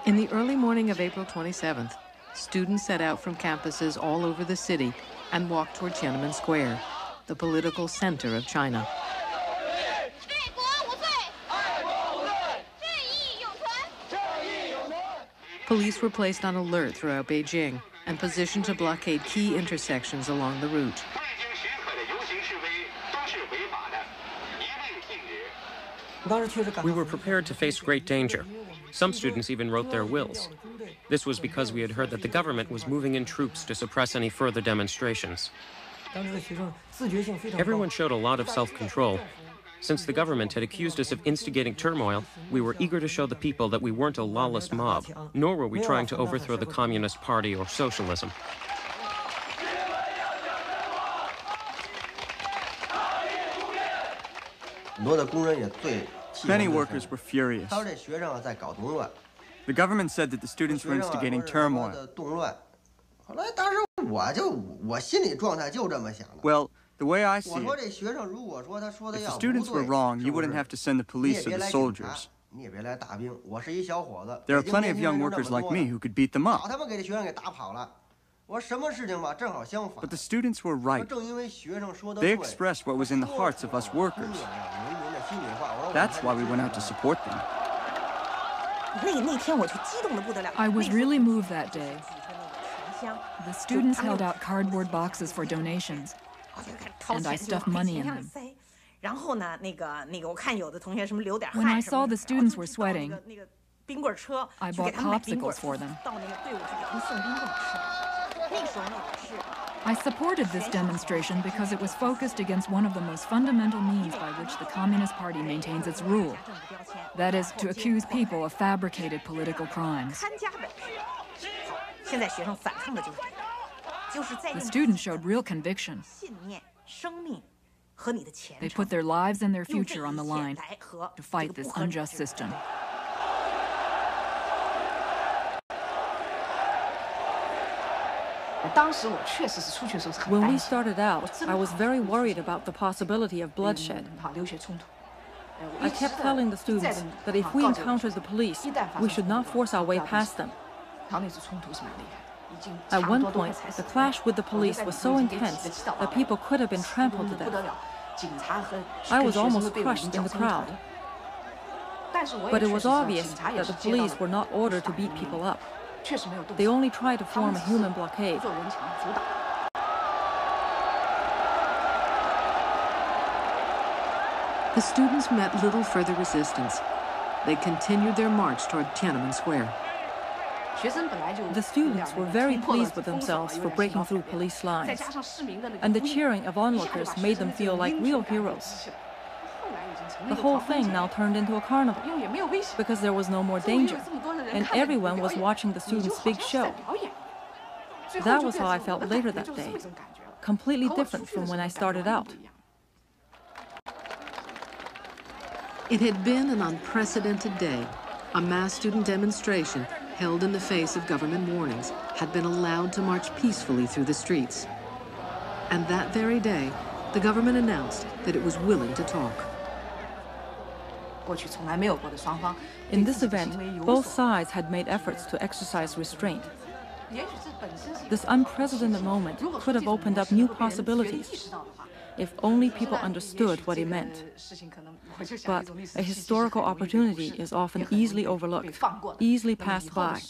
In the early morning of April 27th, students set out from campuses all over the city and walked toward Tiananmen Square, the political center of China. Police were placed on alert throughout Beijing and positioned to blockade key intersections along the route. We were prepared to face great danger. Some students even wrote their wills. This was because we had heard that the government was moving in troops to suppress any further demonstrations. Everyone showed a lot of self-control. Since the government had accused us of instigating turmoil, we were eager to show the people that we weren't a lawless mob, nor were we trying to overthrow the Communist Party or socialism. Many workers were furious. The government said that the students were instigating turmoil. Well, the way I see it, if the students were wrong, you wouldn't have to send the police or the soldiers. There are plenty of young workers like me who could beat them up. But the students were right. They expressed what was in the hearts of us workers. That's why we went out to support them. I was really moved that day. The students held out cardboard boxes for donations, and I stuffed money in them. When I saw the students were sweating, I bought popsicles for them. I supported this demonstration because it was focused against one of the most fundamental means by which the Communist Party maintains its rule. That is, to accuse people of fabricated political crimes. The students showed real conviction. They put their lives and their future on the line to fight this unjust system. When we started out, I was very worried about the possibility of bloodshed. I kept telling the students that if we encountered the police, we should not force our way past them. At one point, the clash with the police was so intense that people could have been trampled to death. I was almost crushed in the crowd. But it was obvious that the police were not ordered to beat people up. They only tried to form a human blockade. The students met little further resistance. They continued their march toward Tiananmen Square. The students were very pleased with themselves for breaking through police lines, and the cheering of onlookers made them feel like real heroes. The whole thing now turned into a carnival because there was no more danger, and everyone was watching the students' big show. That was how I felt later that day, completely different from when I started out. It had been an unprecedented day. A mass student demonstration held in the face of government warnings, had been allowed to march peacefully through the streets. And that very day, the government announced that it was willing to talk. In this event, both sides had made efforts to exercise restraint. This unprecedented moment could have opened up new possibilities if only people understood what he meant. But a historical opportunity is often easily overlooked, easily passed by.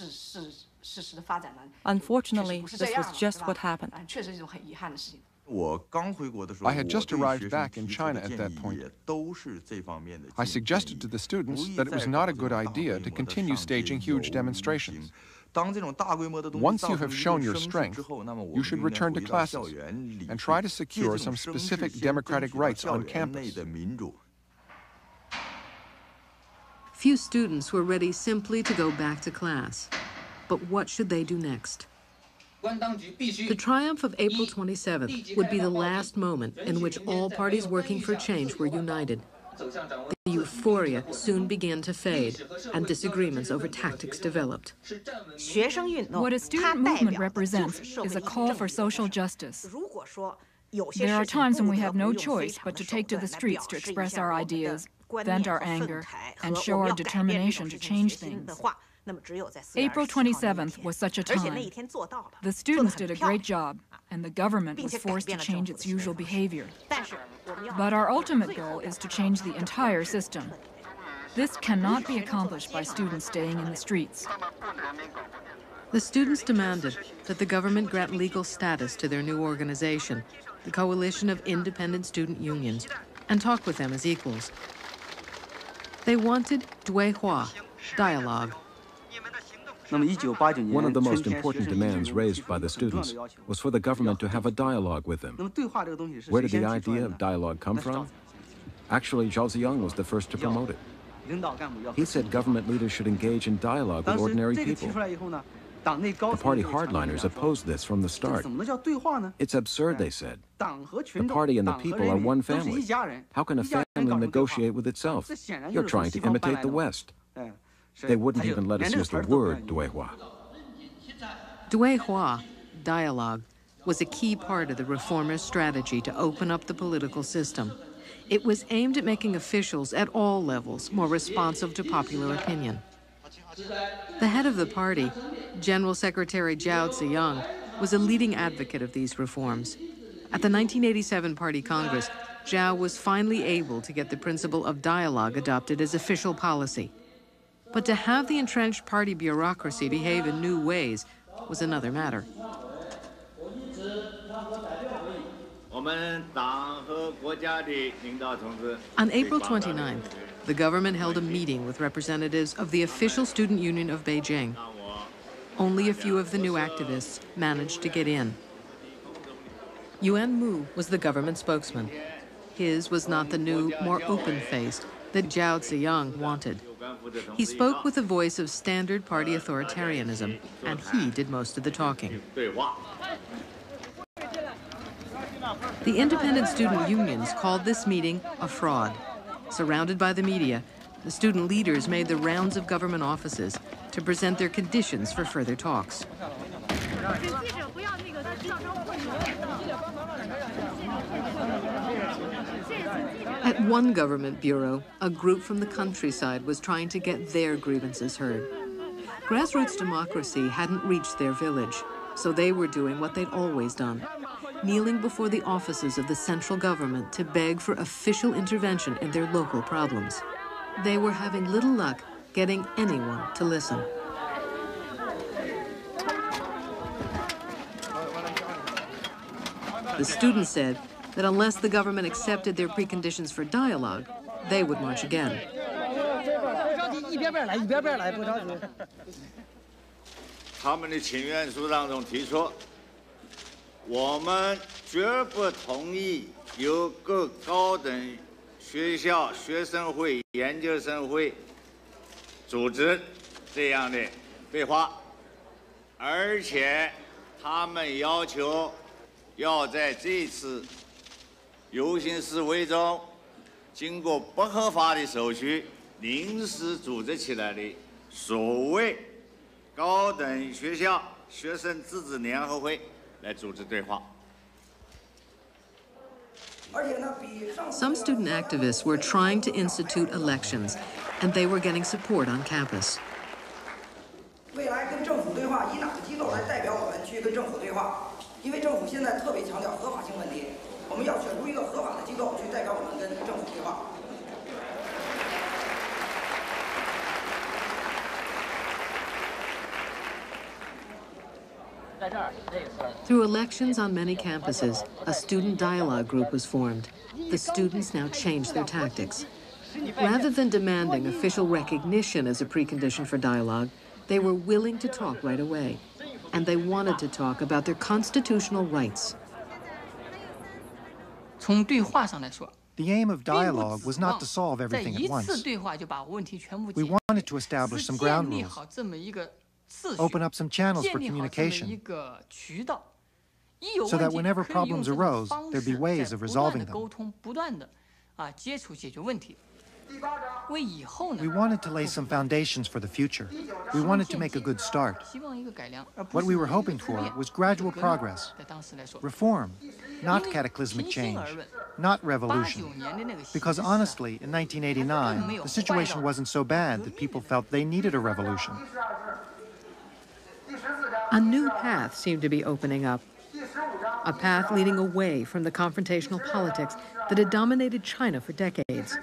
Unfortunately, this was just what happened. I had just arrived back in China at that point. I suggested to the students that it was not a good idea to continue staging huge demonstrations. Once you have shown your strength, you should return to classes and try to secure some specific democratic rights on campus. Few students were ready simply to go back to class. But what should they do next? The triumph of April 27th would be the last moment in which all parties working for change were united. The euphoria soon began to fade, and disagreements over tactics developed. What a student movement represents is a call for social justice. There are times when we have no choice but to take to the streets to express our ideas, vent our anger, and show our determination to change things. April 27th was such a time. The students did a great job, and the government was forced to change its usual behavior. But our ultimate goal is to change the entire system. This cannot be accomplished by students staying in the streets. The students demanded that the government grant legal status to their new organization, the Coalition of Independent Student Unions, and talk with them as equals. They wanted Duihua, dialogue. One of the most important demands raised by the students was for the government to have a dialogue with them. Where did the idea of dialogue come from? Actually, Zhao Ziyang was the first to promote it. He said government leaders should engage in dialogue with ordinary people. The party hardliners opposed this from the start. It's absurd, they said. The party and the people are one family. How can a family negotiate with itself? You're trying to imitate the West. They wouldn't even let us use the word Duihua. Duihua, dialogue, was a key part of the reformers' strategy to open up the political system. It was aimed at making officials at all levels more responsive to popular opinion. The head of the party, General Secretary Zhao Ziyang, was a leading advocate of these reforms. At the 1987 Party Congress, Zhao was finally able to get the principle of dialogue adopted as official policy. But to have the entrenched party bureaucracy behave in new ways was another matter. On April 29th, the government held a meeting with representatives of the official student union of Beijing. Only a few of the new activists managed to get in. Yuan Mu was the government spokesman. His was not the new, more open-faced that Zhao Ziyang wanted. He spoke with the voice of standard party authoritarianism, and he did most of the talking. The independent student unions called this meeting a fraud. Surrounded by the media, the student leaders made the rounds of government offices to present their conditions for further talks. At one government bureau, a group from the countryside was trying to get their grievances heard. Grassroots democracy hadn't reached their village, so they were doing what they'd always done kneeling before the offices of the central government to beg for official intervention in their local problems. They were having little luck getting anyone to listen. The student said that unless the government accepted their preconditions for dialogue, they would march again. 游行示威中，经过不合法的手续临时组织起来的所谓高等学校学生自治联合会来组织对话。Some student activists were trying to institute elections, and they were getting support on campus. Through elections on many campuses, a student dialogue group was formed. The students now changed their tactics. Rather than demanding official recognition as a precondition for dialogue, they were willing to talk right away. And they wanted to talk about their constitutional rights. The aim of dialogue was not to solve everything at once. We wanted to establish some ground rules open up some channels for communication so that whenever problems arose, there'd be ways of resolving them. We wanted to lay some foundations for the future. We wanted to make a good start. What we were hoping for was gradual progress, reform, not cataclysmic change, not revolution. Because honestly, in 1989, the situation wasn't so bad that people felt they needed a revolution. A new path seemed to be opening up. A path leading away from the confrontational politics that had dominated China for decades.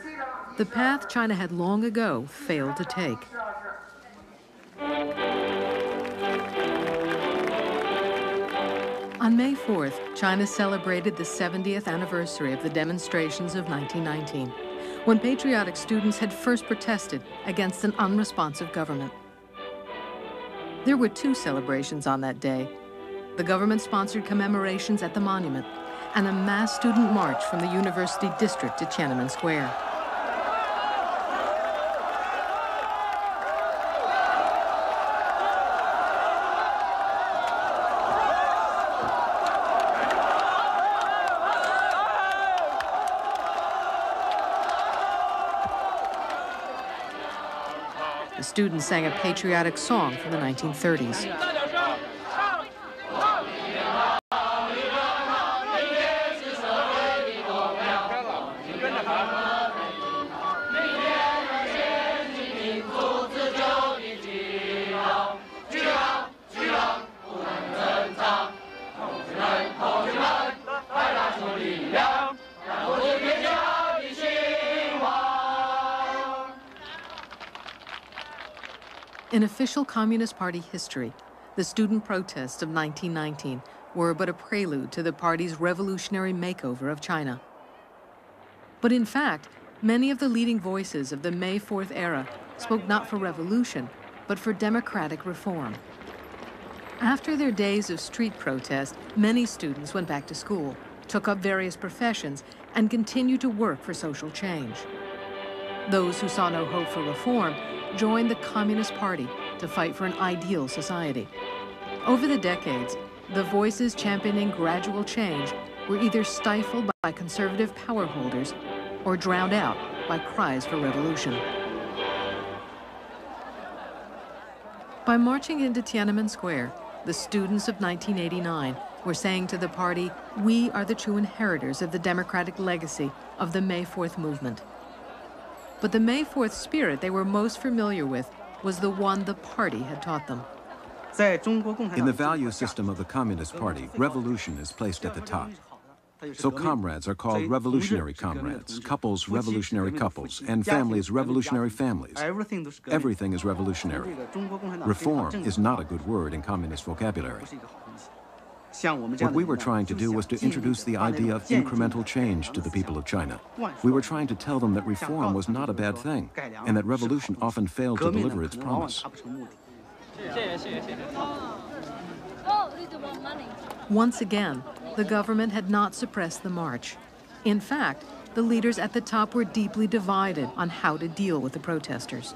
The path China had long ago failed to take. On May 4th, China celebrated the 70th anniversary of the demonstrations of 1919. when patriotic students had first protested against an unresponsive government. There were two celebrations on that day the government sponsored commemorations at the monument and a mass student march from the university district to Tiananmen Square. Students sang a patriotic song from the 1930s. In official Communist Party history, the student protests of 1919 were but a prelude to the party's revolutionary makeover of China. But in fact, many of the leading voices of the May 4th era spoke not for revolution, but for democratic reform. After their days of street protest, many students went back to school, took up various professions, and continued to work for social change. Those who saw no hope for reform joined the Communist Party to fight for an ideal society. Over the decades, the voices championing gradual change were either stifled by conservative power holders or drowned out by cries for revolution. By marching into Tiananmen Square, the students of 1989 were saying to the party, we are the true inheritors of the democratic legacy of the May 4th movement. But the May 4th spirit they were most familiar with was the one the party had taught them. In the value system of the Communist Party, revolution is placed at the top. So comrades are called revolutionary comrades, couples revolutionary couples, and families revolutionary families. Everything is revolutionary. Reform is not a good word in communist vocabulary. What we were trying to do was to introduce the idea of incremental change to the people of China. We were trying to tell them that reform was not a bad thing, and that revolution often failed to deliver its promise. Once again, the government had not suppressed the march. In fact, the leaders at the top were deeply divided on how to deal with the protesters.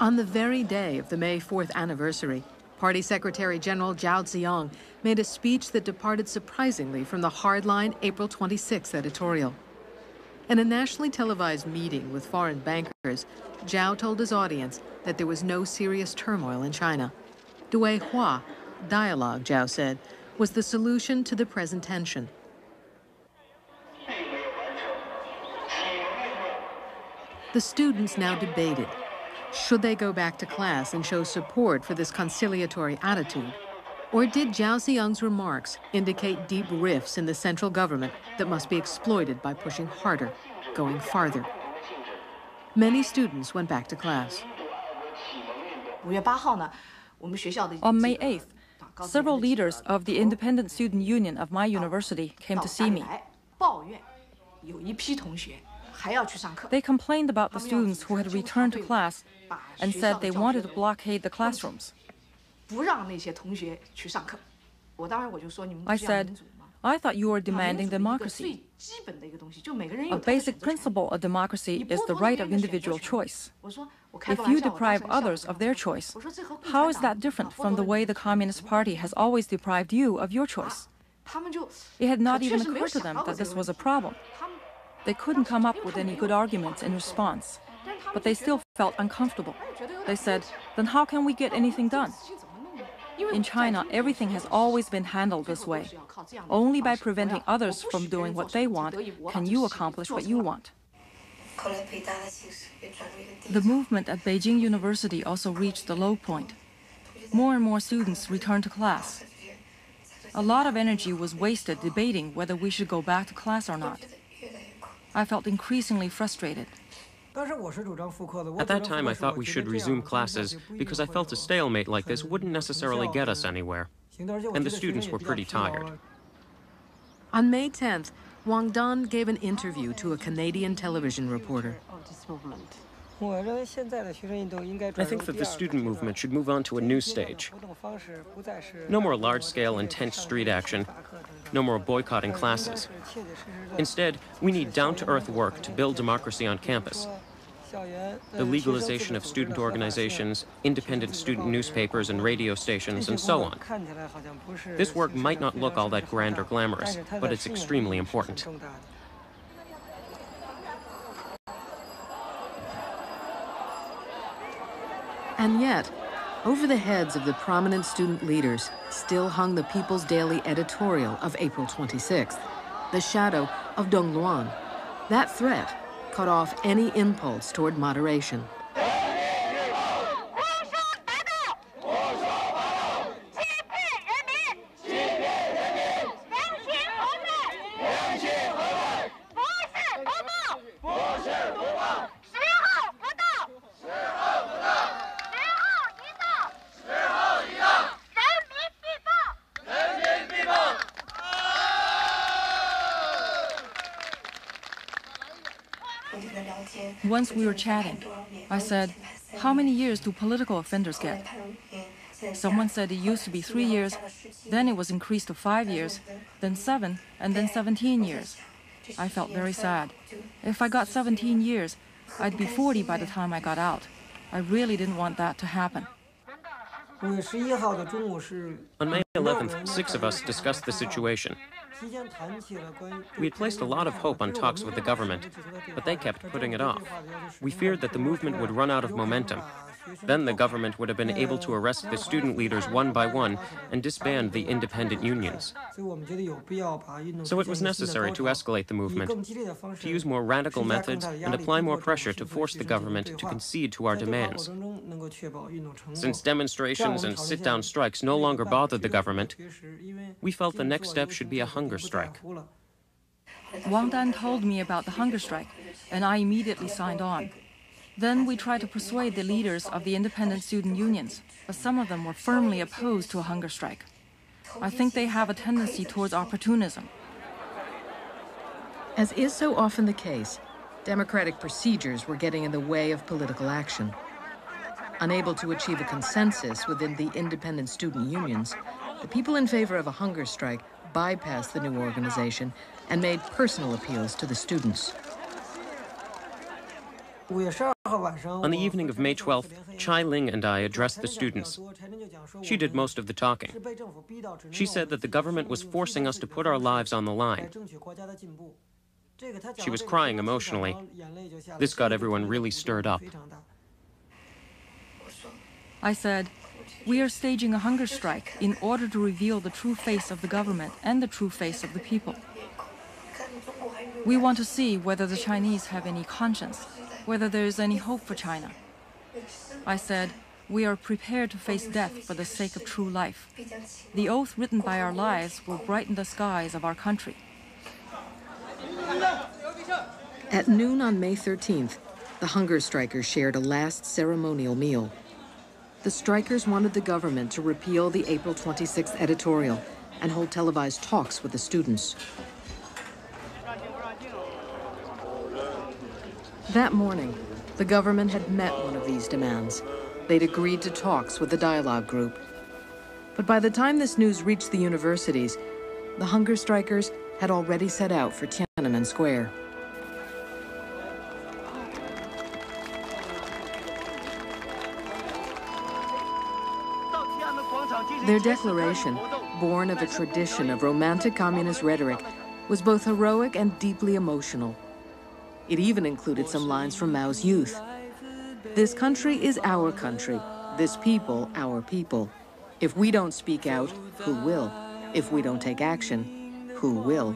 On the very day of the May 4th anniversary, Party Secretary General Zhao Ziyang made a speech that departed surprisingly from the hardline April 26 editorial. In a nationally televised meeting with foreign bankers, Zhao told his audience that there was no serious turmoil in China. Dui Hua, dialogue, Zhao said, was the solution to the present tension. The students now debated. Should they go back to class and show support for this conciliatory attitude? Or did Zhao Ziyang's remarks indicate deep rifts in the central government that must be exploited by pushing harder, going farther? Many students went back to class. On May 8th, several leaders of the Independent Student Union of my university came to see me. They complained about the students who had returned to class and said they wanted to blockade the classrooms. I said, I thought you were demanding democracy. A basic principle of democracy is the right of individual choice. If you deprive others of their choice, how is that different from the way the Communist Party has always deprived you of your choice? It had not even occurred to them that this was a problem. They couldn't come up with any good arguments in response, but they still felt uncomfortable. They said, then how can we get anything done? In China, everything has always been handled this way. Only by preventing others from doing what they want can you accomplish what you want. The movement at Beijing University also reached a low point. More and more students returned to class. A lot of energy was wasted debating whether we should go back to class or not. I felt increasingly frustrated. At that time, I thought we should resume classes because I felt a stalemate like this wouldn't necessarily get us anywhere. And the students were pretty tired. On May 10th, Wang Dan gave an interview to a Canadian television reporter. I think that the student movement should move on to a new stage. No more large-scale, intense street action. No more boycotting classes. Instead, we need down-to-earth work to build democracy on campus. The legalization of student organizations, independent student newspapers and radio stations, and so on. This work might not look all that grand or glamorous, but it's extremely important. And yet, over the heads of the prominent student leaders still hung the People's Daily editorial of April 26th, the shadow of Dong Luan. That threat cut off any impulse toward moderation. Once we were chatting, I said, How many years do political offenders get? Someone said it used to be three years, then it was increased to five years, then seven, and then 17 years. I felt very sad. If I got 17 years, I'd be 40 by the time I got out. I really didn't want that to happen. On May 11th, six of us discussed the situation. We had placed a lot of hope on talks with the government, but they kept putting it off. We feared that the movement would run out of momentum. Then the government would have been able to arrest the student leaders one by one and disband the independent unions. So it was necessary to escalate the movement, to use more radical methods and apply more pressure to force the government to concede to our demands. Since demonstrations and sit-down strikes no longer bothered the government, we felt the next step should be a hunger strike. Wang Dan told me about the hunger strike, and I immediately signed on. Then we tried to persuade the leaders of the independent student unions, but some of them were firmly opposed to a hunger strike. I think they have a tendency towards opportunism. As is so often the case, democratic procedures were getting in the way of political action. Unable to achieve a consensus within the independent student unions, the people in favor of a hunger strike bypassed the new organization and made personal appeals to the students. On the evening of May 12th, Chai Ling and I addressed the students. She did most of the talking. She said that the government was forcing us to put our lives on the line. She was crying emotionally. This got everyone really stirred up. I said, we are staging a hunger strike in order to reveal the true face of the government and the true face of the people. We want to see whether the Chinese have any conscience, whether there is any hope for China. I said, we are prepared to face death for the sake of true life. The oath written by our lives will brighten the skies of our country. At noon on May 13th, the hunger strikers shared a last ceremonial meal. The strikers wanted the government to repeal the April 26th editorial and hold televised talks with the students. That morning, the government had met one of these demands. They'd agreed to talks with the dialogue group. But by the time this news reached the universities, the hunger strikers had already set out for Tiananmen Square. Their declaration, born of a tradition of romantic communist rhetoric, was both heroic and deeply emotional. It even included some lines from Mao's youth. This country is our country, this people our people. If we don't speak out, who will? If we don't take action, who will?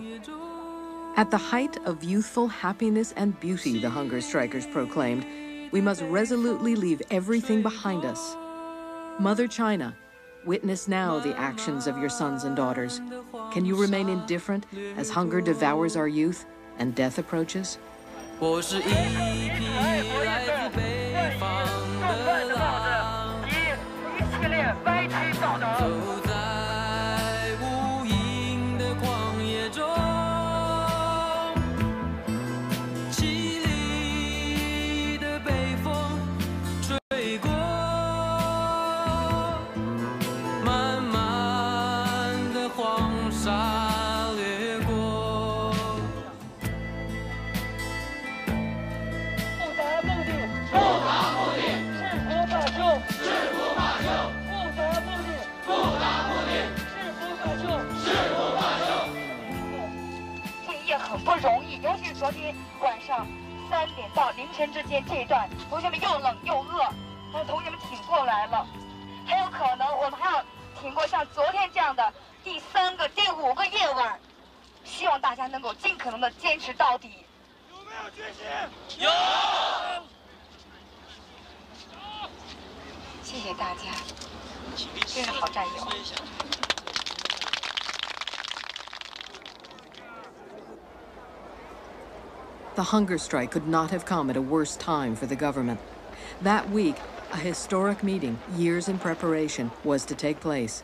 At the height of youthful happiness and beauty, the hunger strikers proclaimed, we must resolutely leave everything behind us. Mother China, Witness now the actions of your sons and daughters. Can you remain indifferent as hunger devours our youth and death approaches? 我是一匹来自北方的狼，一一系列歪曲道德。昨天晚上三点到凌晨之间这一段，同学们又冷又饿，但同学们挺过来了。很有可能我们还要挺过像昨天这样的第三个、第五个夜晚。希望大家能够尽可能的坚持到底。有没有决心？有。谢谢大家，真是好战友。The hunger strike could not have come at a worse time for the government. That week, a historic meeting, years in preparation, was to take place.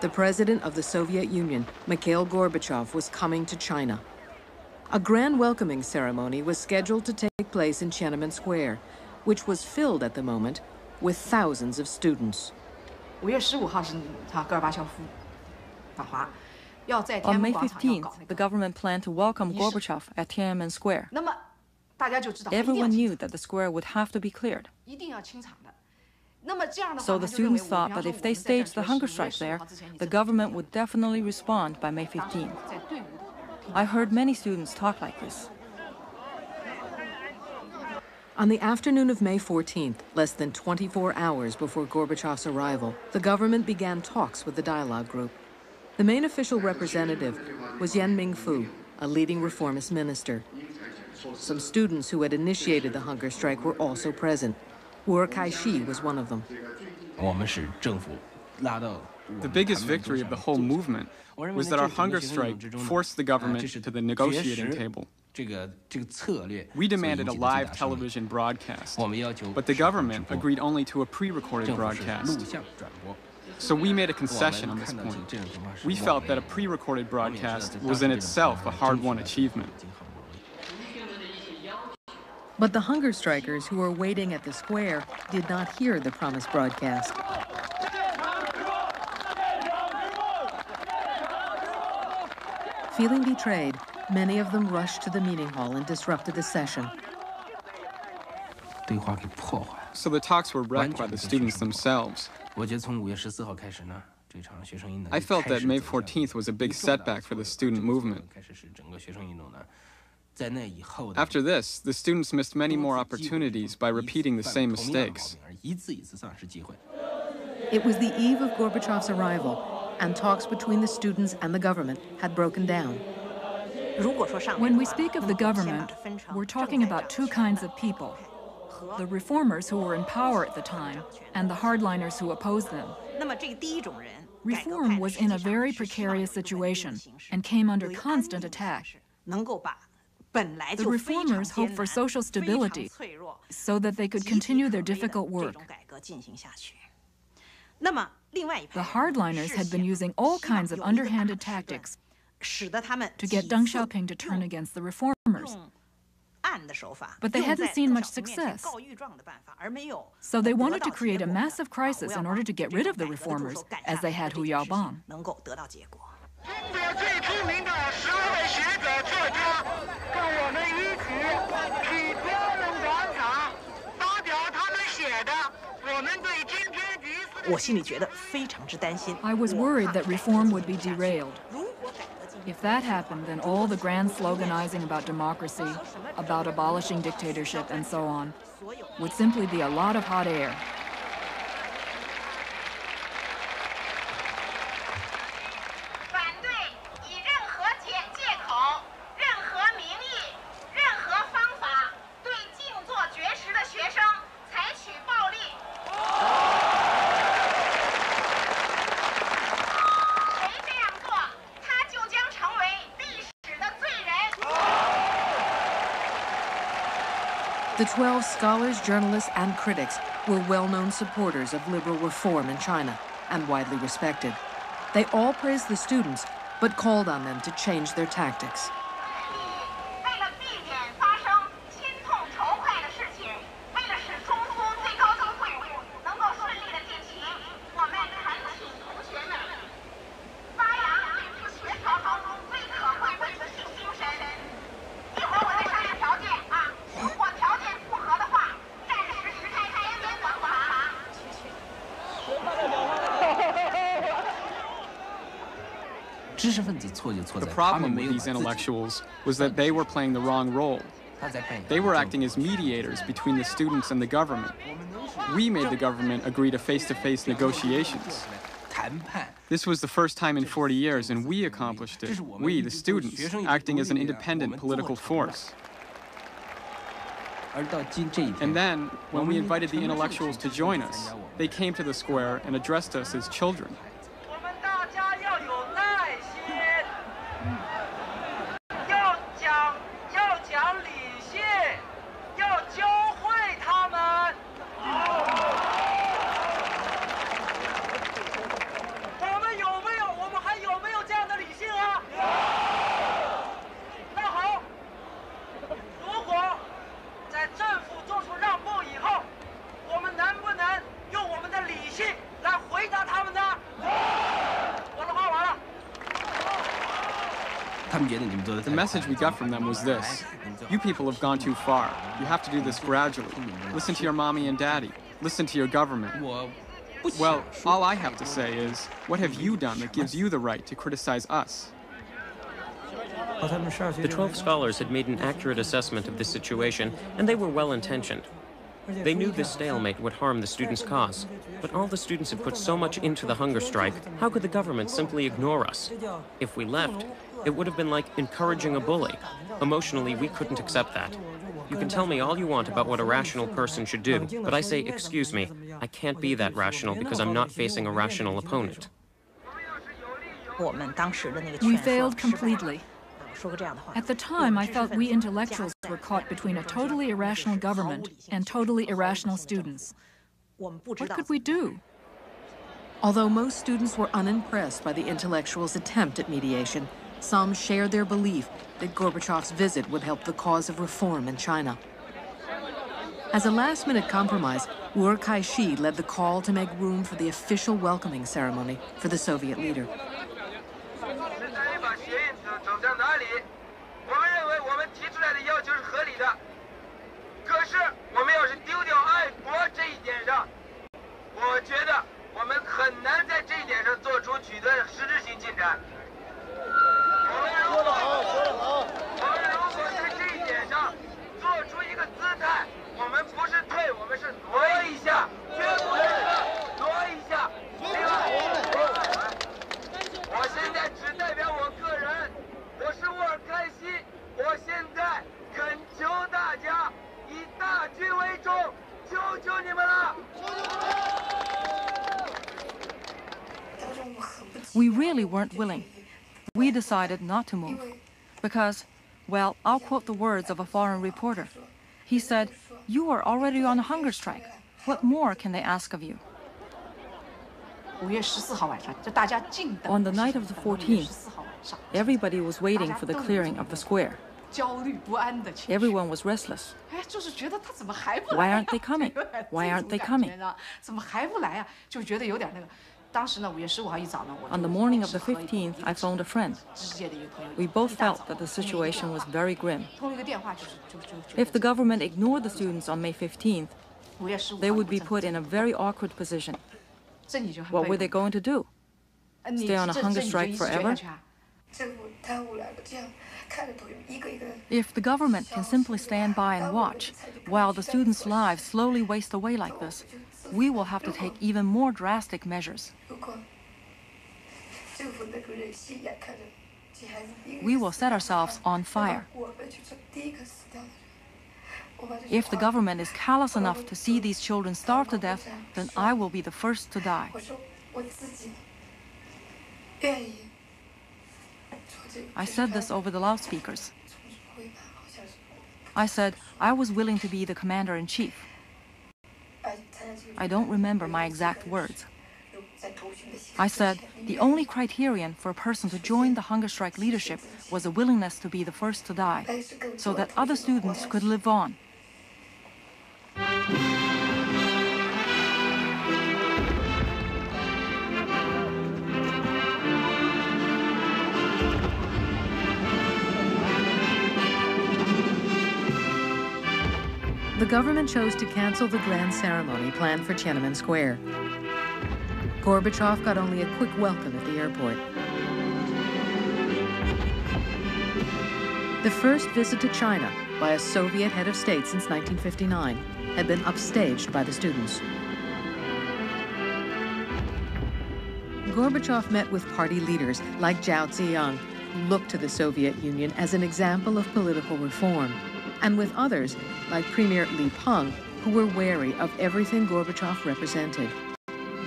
The president of the Soviet Union, Mikhail Gorbachev, was coming to China. A grand welcoming ceremony was scheduled to take place in Tiananmen Square, which was filled at the moment with thousands of students. On May 15th, the government planned to welcome Gorbachev at Tiananmen Square. Everyone knew that the square would have to be cleared. So the students thought that if they staged the hunger strike there, the government would definitely respond by May 15th. I heard many students talk like this. On the afternoon of May 14th, less than 24 hours before Gorbachev's arrival, the government began talks with the dialogue group. The main official representative was Yan Mingfu, a leading reformist minister. Some students who had initiated the hunger strike were also present. Wu'er Kaixi was one of them. The biggest victory of the whole movement was that our hunger strike forced the government to the negotiating table. We demanded a live television broadcast, but the government agreed only to a pre-recorded broadcast. So we made a concession on this point. We felt that a pre-recorded broadcast was in itself a hard-won achievement. But the hunger strikers who were waiting at the square did not hear the promised broadcast. Feeling betrayed, many of them rushed to the meeting hall and disrupted the session. So the talks were wrecked by the students themselves. I felt that May 14th was a big setback for the student movement. After this, the students missed many more opportunities by repeating the same mistakes. It was the eve of Gorbachev's arrival, and talks between the students and the government had broken down. When we speak of the government, we're talking about two kinds of people the reformers who were in power at the time, and the hardliners who opposed them. Reform was in a very precarious situation and came under constant attack. The reformers hoped for social stability so that they could continue their difficult work. The hardliners had been using all kinds of underhanded tactics to get Deng Xiaoping to turn against the reformers. But they hadn't seen much success. So they wanted to create a massive crisis in order to get rid of the reformers, as they had Hu Yaobang. I was worried that reform would be derailed. If that happened, then all the grand sloganizing about democracy, about abolishing dictatorship, and so on, would simply be a lot of hot air. The 12 scholars, journalists, and critics were well-known supporters of liberal reform in China and widely respected. They all praised the students, but called on them to change their tactics. The problem with these intellectuals was that they were playing the wrong role. They were acting as mediators between the students and the government. We made the government agree to face-to-face -face negotiations. This was the first time in 40 years, and we accomplished it. We, the students, acting as an independent political force. And then, when we invited the intellectuals to join us, they came to the square and addressed us as children. Message we got from them was this. You people have gone too far. You have to do this gradually. Listen to your mommy and daddy. Listen to your government. Well, all I have to say is, what have you done that gives you the right to criticize us? The 12 scholars had made an accurate assessment of the situation, and they were well-intentioned. They knew this stalemate would harm the students' cause, but all the students had put so much into the hunger strike, how could the government simply ignore us? If we left, it would have been like encouraging a bully. Emotionally, we couldn't accept that. You can tell me all you want about what a rational person should do, but I say, excuse me, I can't be that rational because I'm not facing a rational opponent. We failed completely. At the time, I felt we intellectuals were caught between a totally irrational government and totally irrational students. What could we do? Although most students were unimpressed by the intellectuals' attempt at mediation, some shared their belief that Gorbachev's visit would help the cause of reform in China. As a last-minute compromise, Wu'er Kaixi led the call to make room for the official welcoming ceremony for the Soviet leader. *laughs* We really weren't willing. We decided not to move. Because, well, I'll quote the words of a foreign reporter. He said, You are already on a hunger strike. What more can they ask of you? On the night of the 14th, Everybody was waiting for the clearing of the square. Everyone was restless. Why aren't they coming? Why aren't they coming? On the morning of the 15th, I phoned a friend. We both felt that the situation was very grim. If the government ignored the students on May 15th, they would be put in a very awkward position. What were they going to do? Stay on a hunger strike forever? If the government can simply stand by and watch while the students' lives slowly waste away like this, we will have to take even more drastic measures. We will set ourselves on fire. If the government is callous enough to see these children starve to death, then I will be the first to die. I said this over the loudspeakers. I said I was willing to be the commander in chief. I don't remember my exact words. I said the only criterion for a person to join the hunger strike leadership was a willingness to be the first to die, so that other students could live on. The government chose to cancel the grand ceremony planned for Tiananmen Square. Gorbachev got only a quick welcome at the airport. The first visit to China by a Soviet head of state since 1959 had been upstaged by the students. Gorbachev met with party leaders like Zhao Ziyang, who looked to the Soviet Union as an example of political reform, and with others like Premier Li Peng, who were wary of everything Gorbachev represented.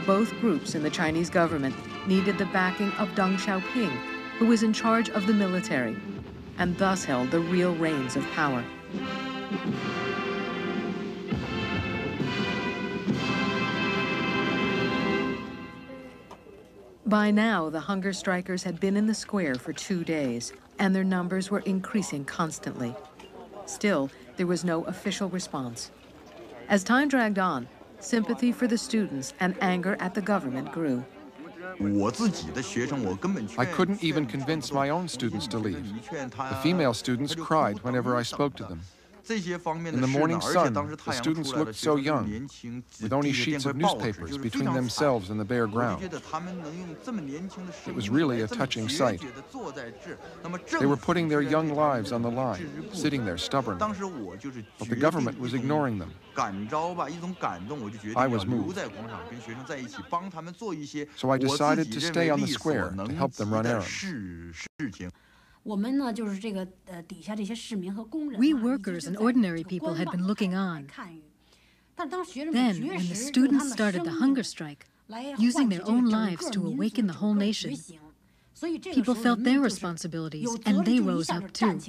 Both groups in the Chinese government needed the backing of Deng Xiaoping, who was in charge of the military, and thus held the real reins of power. By now, the hunger strikers had been in the square for two days, and their numbers were increasing constantly. Still, there was no official response. As time dragged on, sympathy for the students and anger at the government grew. I couldn't even convince my own students to leave. The female students cried whenever I spoke to them. In the morning sun, the students looked so young, with only sheets of newspapers between themselves and the bare ground. It was really a touching sight. They were putting their young lives on the line, sitting there stubbornly. But the government was ignoring them. I was moved. So I decided to stay on the square to help them run errands. We workers and ordinary people had been looking on. Then, when the students started the hunger strike, using their own lives to awaken the whole nation, people felt their responsibilities and they rose up too.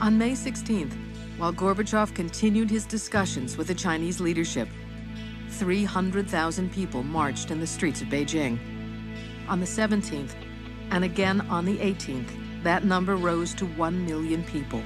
On May 16th, while Gorbachev continued his discussions with the Chinese leadership, 300,000 people marched in the streets of Beijing. On the 17th, and again on the 18th, that number rose to 1 million people.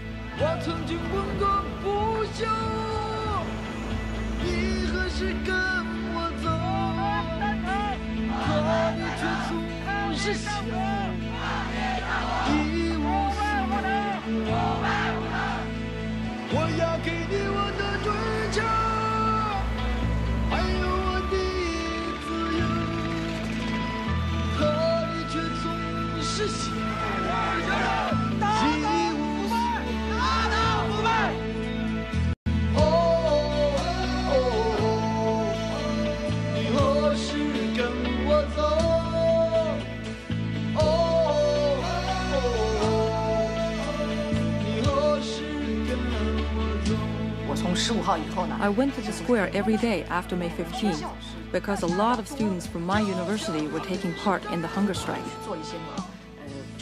I went to the square every day after May 15 because a lot of students from my university were taking part in the hunger strike.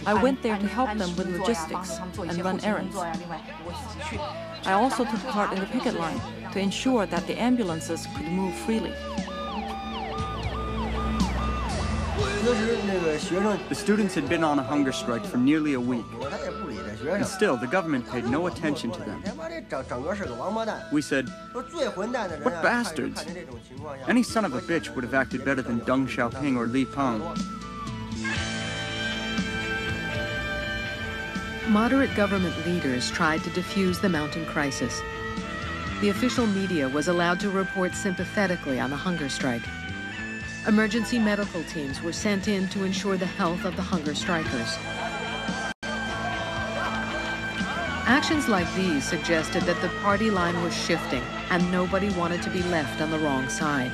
I went there to help them with logistics and run errands. I also took part in the picket line to ensure that the ambulances could move freely. The students had been on a hunger strike for nearly a week. And still, the government paid no attention to them. We said, what bastards? Any son of a bitch would have acted better than Deng Xiaoping or Li Peng. Moderate government leaders tried to defuse the mountain crisis. The official media was allowed to report sympathetically on the hunger strike. Emergency medical teams were sent in to ensure the health of the hunger strikers. Actions like these suggested that the party line was shifting and nobody wanted to be left on the wrong side.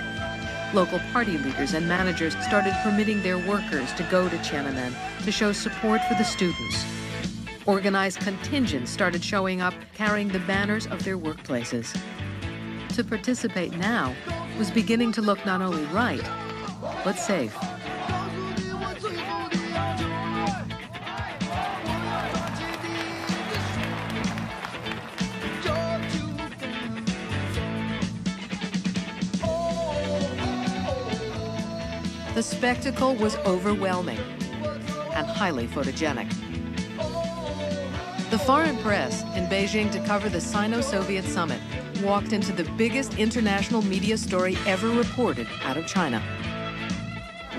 Local party leaders and managers started permitting their workers to go to Tiananmen to show support for the students. Organized contingents started showing up carrying the banners of their workplaces. To participate now was beginning to look not only right, but safe. The spectacle was overwhelming and highly photogenic. The foreign press in Beijing to cover the Sino-Soviet summit walked into the biggest international media story ever reported out of China.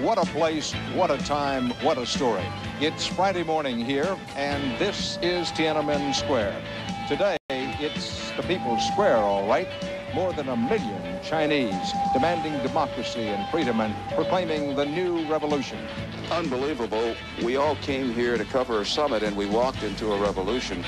What a place, what a time, what a story. It's Friday morning here, and this is Tiananmen Square. Today, it's the People's Square, all right. More than a million Chinese demanding democracy and freedom and proclaiming the new revolution. Unbelievable. We all came here to cover a summit and we walked into a revolution.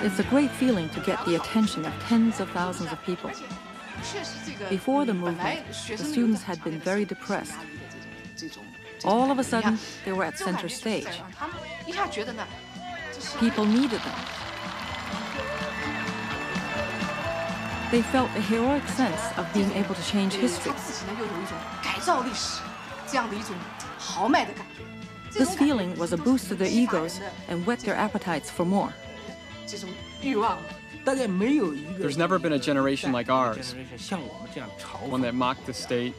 It's a great feeling to get the attention of tens of thousands of people. Before the movement, the students had been very depressed. All of a sudden, they were at center stage. People needed them. They felt a heroic sense of being able to change history. This feeling was a boost to their egos and whet their appetites for more. There's never been a generation like ours, one that mocked the state,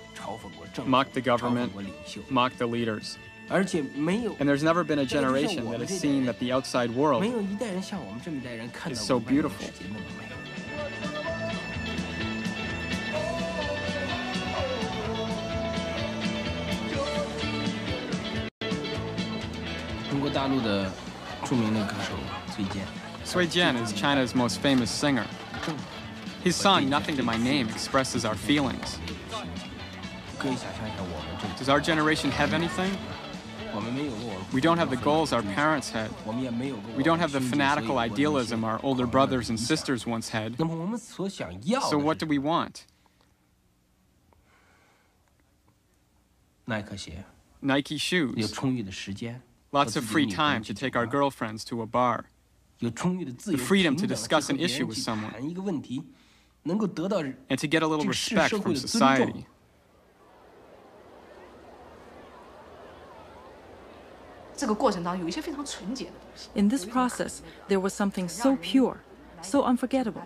mock the government, mock the leaders. And there's never been a generation that has seen that the outside world is so beautiful. Cui Jian is China's most famous singer. His song, Nothing to My Name, expresses our feelings. Does our generation have anything? We don't have the goals our parents had. We don't have the fanatical idealism our older brothers and sisters once had. So what do we want? Nike shoes. Lots of free time to take our girlfriends to a bar. The freedom to discuss an issue with someone. And to get a little respect from society. In this process, there was something so pure, so unforgettable.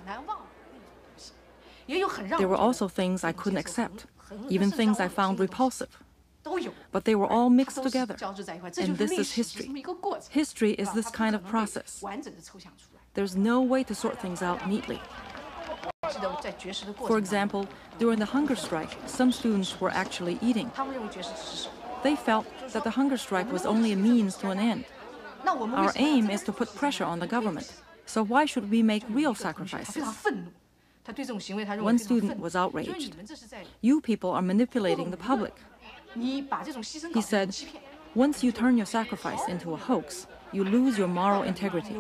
There were also things I couldn't accept, even things I found repulsive. But they were all mixed together. And this is history. History is this kind of process. There's no way to sort things out neatly. For example, during the hunger strike, some students were actually eating. They felt that the hunger strike was only a means to an end. Our aim is to put pressure on the government. So why should we make real sacrifices? One student was outraged. You people are manipulating the public. He said, once you turn your sacrifice into a hoax, you lose your moral integrity.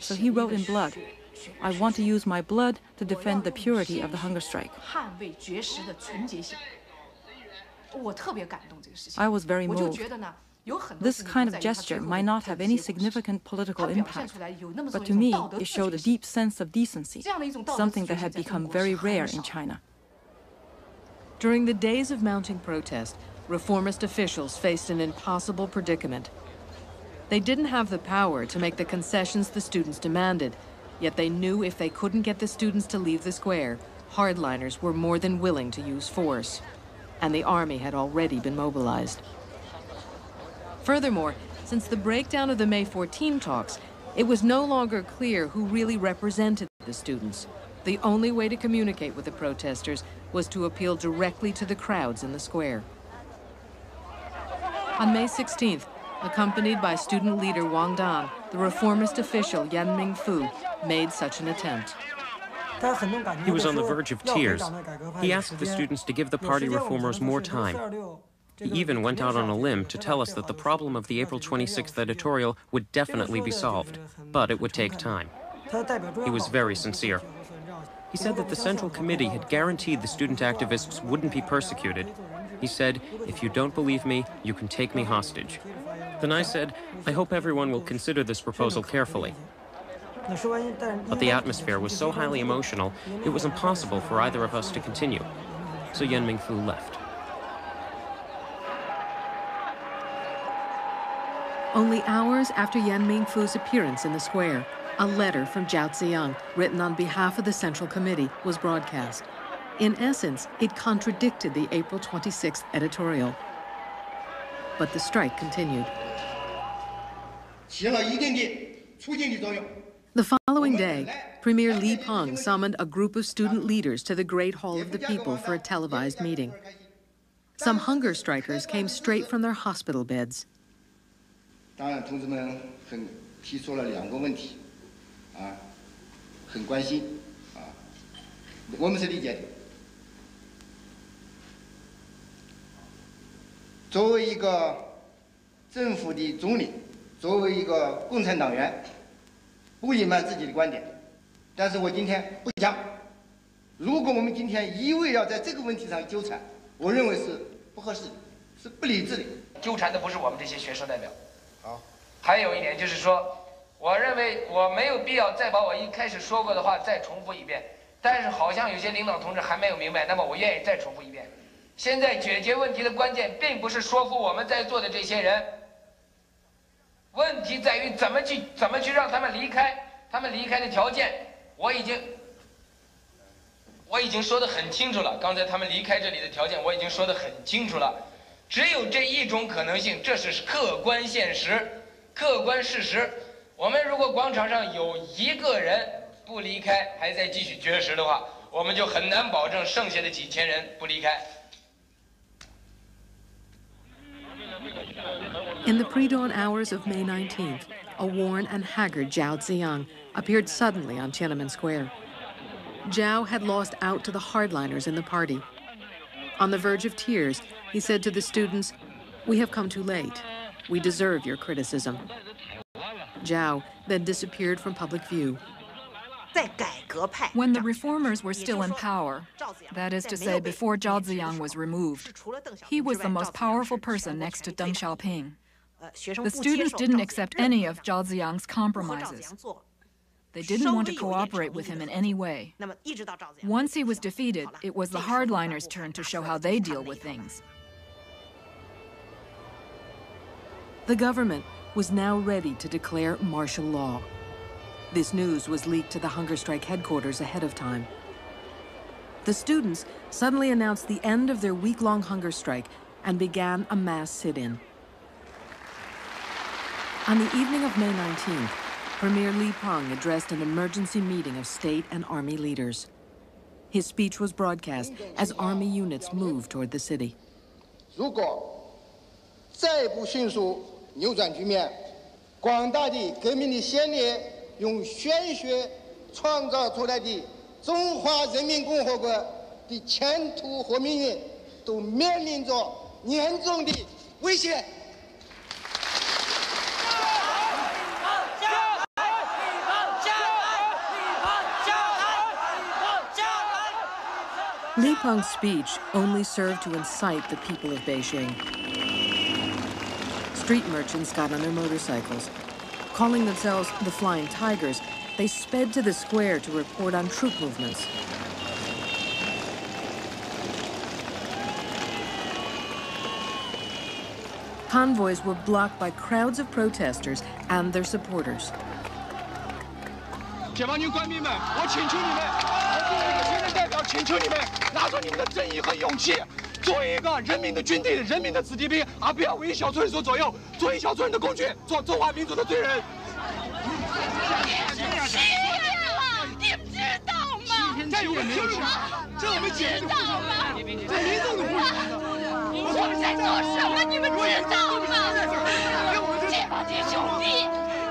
So he wrote in blood, I want to use my blood to defend the purity of the hunger strike. I was very moved. This kind of gesture might not have any significant political impact, but to me, it showed a deep sense of decency, something that had become very rare in China. During the days of mounting protest, reformist officials faced an impossible predicament. They didn't have the power to make the concessions the students demanded, yet they knew if they couldn't get the students to leave the square, hardliners were more than willing to use force. And the army had already been mobilized. Furthermore, since the breakdown of the May 14 talks, it was no longer clear who really represented the students. The only way to communicate with the protesters was to appeal directly to the crowds in the square. On May 16th, accompanied by student leader Wang Dan, the reformist official Yan Mingfu made such an attempt. He was on the verge of tears. He asked the students to give the party reformers more time. He even went out on a limb to tell us that the problem of the April 26th editorial would definitely be solved, but it would take time. He was very sincere. He said that the Central Committee had guaranteed the student activists wouldn't be persecuted. He said, if you don't believe me, you can take me hostage. Then I said, I hope everyone will consider this proposal carefully. But the atmosphere was so highly emotional, it was impossible for either of us to continue. So Yan Mingfu left. Only hours after Yan Mingfu's appearance in the square, a letter from Zhao Ziyang, written on behalf of the Central Committee, was broadcast. In essence, it contradicted the April 26th editorial. But the strike continued. The following day, Premier Li Peng summoned a group of student leaders to the Great Hall of the People for a televised meeting. Some hunger strikers came straight from their hospital beds. 当然，同志们很提出了两个问题，啊，很关心，啊，我们是理解的。作为一个政府的总理，作为一个共产党员， 不隐瞒自己的观点，但是我今天不讲。如果我们今天一味要在这个问题上纠缠，我认为是不合适的，是不理智的。纠缠的不是我们这些学生代表。好，还有一点就是说，我认为我没有必要再把我一开始说过的话再重复一遍。但是好像有些领导同志还没有明白，那么我愿意再重复一遍。现在解决问题的关键，并不是说服我们在座的这些人。问题在于怎么去怎么去让他们离开，他们离开的条件，我已经我已经说的很清楚了。刚才他们离开这里的条件，我已经说的很清楚了。只有这一种可能性，这是客观现实、客观事实。我们如果广场上有一个人不离开，还在继续绝食的话，我们就很难保证剩下的几千人不离开。In the pre-dawn hours of May 19th, a worn and haggard Zhao Ziyang appeared suddenly on Tiananmen Square. Zhao had lost out to the hardliners in the party. On the verge of tears, he said to the students, We have come too late. We deserve your criticism. Zhao then disappeared from public view. When the reformers were still in power, that is to say, before Zhao Ziyang was removed, he was the most powerful person next to Deng Xiaoping. The students didn't accept any of Zhao Ziyang's compromises. They didn't want to cooperate with him in any way. Once he was defeated, it was the hardliners' turn to show how they deal with things. The government was now ready to declare martial law. This news was leaked to the hunger strike headquarters ahead of time. The students suddenly announced the end of their week-long hunger strike and began a mass sit-in. On the evening of May 19th, Premier Li Peng addressed an emergency meeting of state and army leaders. His speech was broadcast as army units moved toward the city. 如果再不迅速扭转局面，广大的革命的先烈用鲜血创造出来的中华人民共和国的前途和命运，都面临着严重的威胁。 Li Peng's speech only served to incite the people of Beijing. Street merchants got on their motorcycles. Calling themselves the Flying Tigers, they sped to the square to report on troop movements. Convoys were blocked by crowds of protesters and their supporters. 解放军官兵们，我请求你们， 请求你们拿出你们的正义和勇气，做一个人民的军队、人民的子弟兵，而不要为小撮人所左右，做一小撮人的工具，做中华民族的罪人。你们知道吗？这我们知道吗？这我们知道吗？这民众的呼吁。我们在做什么？你们知道吗？解放军兄弟，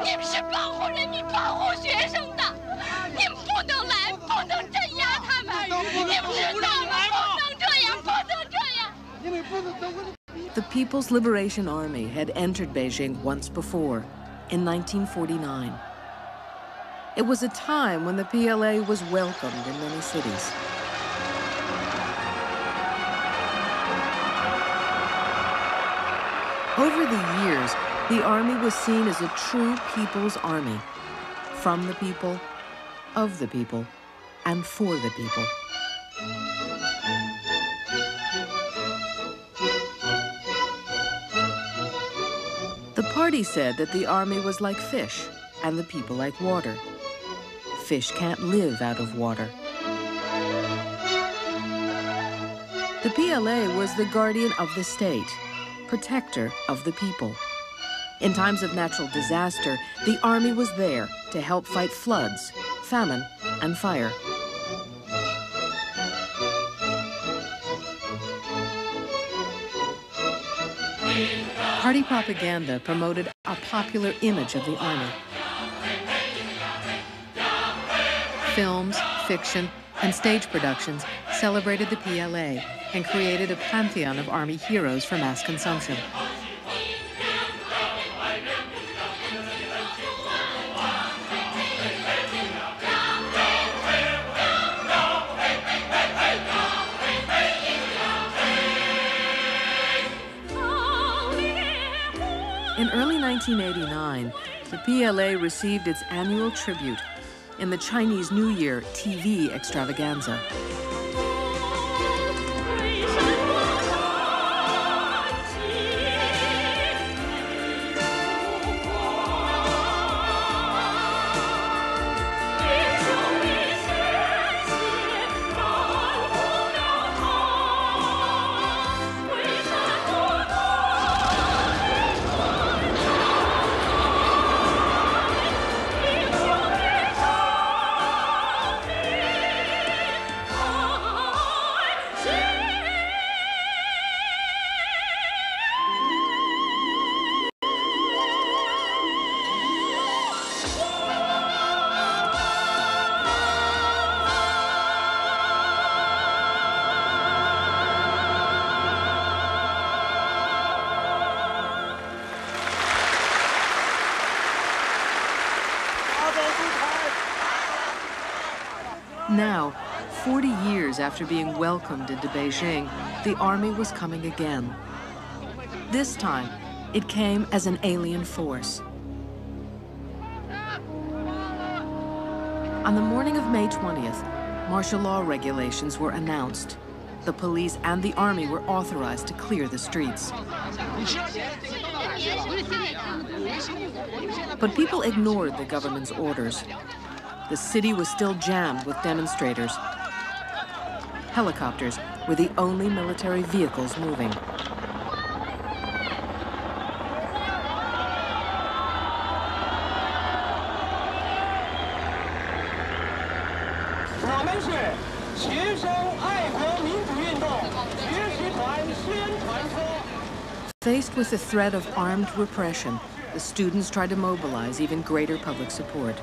你们是保护人民、保护 The People's Liberation Army had entered Beijing once before, in 1949. It was a time when the PLA was welcomed in many cities. Over the years, the army was seen as a true people's army, from the people, of the people, and for the people. The party said that the army was like fish and the people like water. Fish can't live out of water. The PLA was the guardian of the state, protector of the people. In times of natural disaster, the army was there to help fight floods, famine, and fire. Party propaganda promoted a popular image of the army. Films, fiction, and stage productions celebrated the PLA and created a pantheon of army heroes for mass consumption. 1989, the PLA received its annual tribute in the Chinese New Year TV extravaganza. After being welcomed into Beijing, the army was coming again. This time, it came as an alien force. On the morning of May 20th, martial law regulations were announced. The police and the army were authorized to clear the streets. But people ignored the government's orders. The city was still jammed with demonstrators helicopters were the only military vehicles moving. Faced with the threat of armed repression, the students tried to mobilize even greater public support.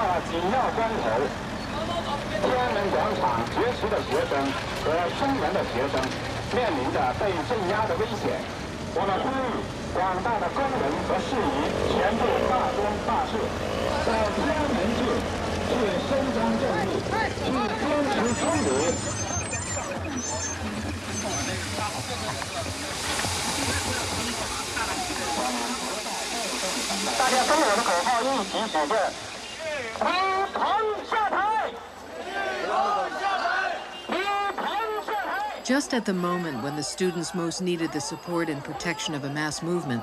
到了紧要关头。天安门广场绝食的学生和声援的学生面临着被镇压的危险。我们呼吁广大的工人和市民全部罢工罢市，在天安门去去伸张正义，去坚持真理。大家跟我的口号一起举证：李鹏下台！李鹏下台！Just at the moment when the students most needed the support and protection of a mass movement,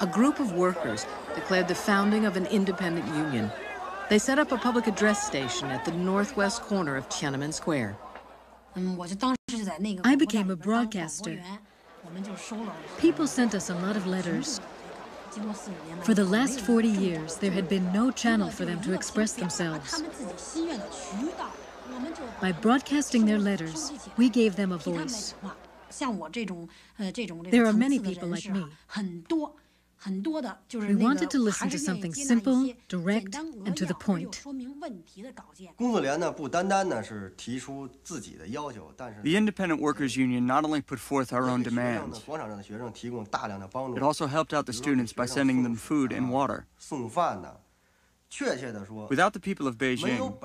a group of workers declared the founding of an independent union. They set up a public address station at the northwest corner of Tiananmen Square. I became a broadcaster. People sent us a lot of letters. For the last 40 years, there had been no channel for them to express themselves. By broadcasting their letters, we gave them a voice. There are many people like me. We wanted to listen to something simple, direct, and to the point. The Independent Workers Union not only put forth our own demands, it also helped out the students by sending them food and water. Without the people of Beijing,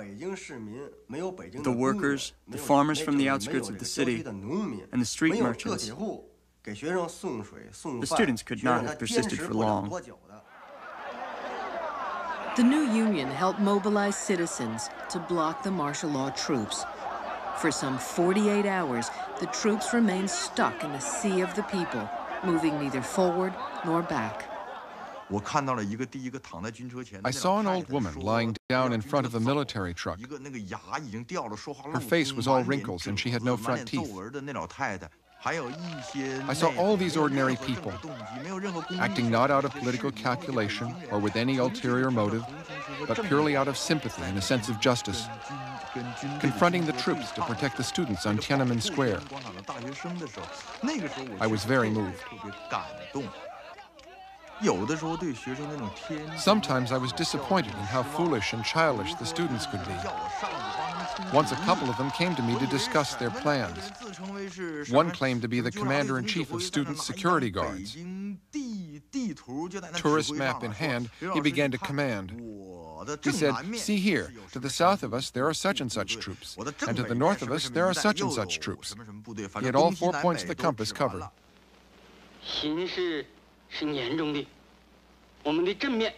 the workers, the farmers from the outskirts of the city, and the street merchants, the students could not have persisted for long. The new union helped mobilize citizens to block the martial law troops. For some 48 hours, the troops remained stuck in the sea of the people, moving neither forward nor back. I saw an old woman lying down in front of a military truck. Her face was all wrinkles and she had no front teeth. I saw all these ordinary people acting not out of political calculation or with any ulterior motive, but purely out of sympathy and a sense of justice, confronting the troops to protect the students on Tiananmen Square. I was very moved. Sometimes I was disappointed in how foolish and childish the students could be. Once a couple of them came to me to discuss their plans. One claimed to be the commander-in-chief of student security guards. Tourist map in hand, he began to command. He said, see here, to the south of us there are such and such troops, and to the north of us there are such and such troops. He had all four points of the compass covered. 是严重的。我们的正面，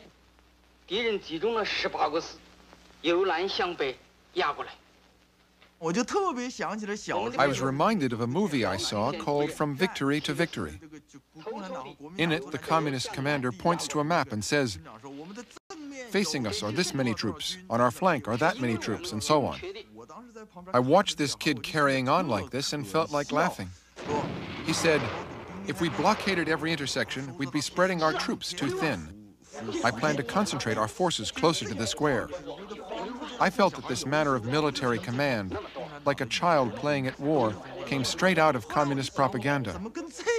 敌人集中了十八个师，由南向北压过来。 I was reminded of a movie I saw called From Victory to Victory. In it, the communist commander points to a map and says, Facing us are this many troops, on our flank are that many troops, and so on. I watched this kid carrying on like this and felt like laughing. He said, if we blockaded every intersection, we'd be spreading our troops too thin. I plan to concentrate our forces closer to the square. I felt that this manner of military command, like a child playing at war, came straight out of communist propaganda.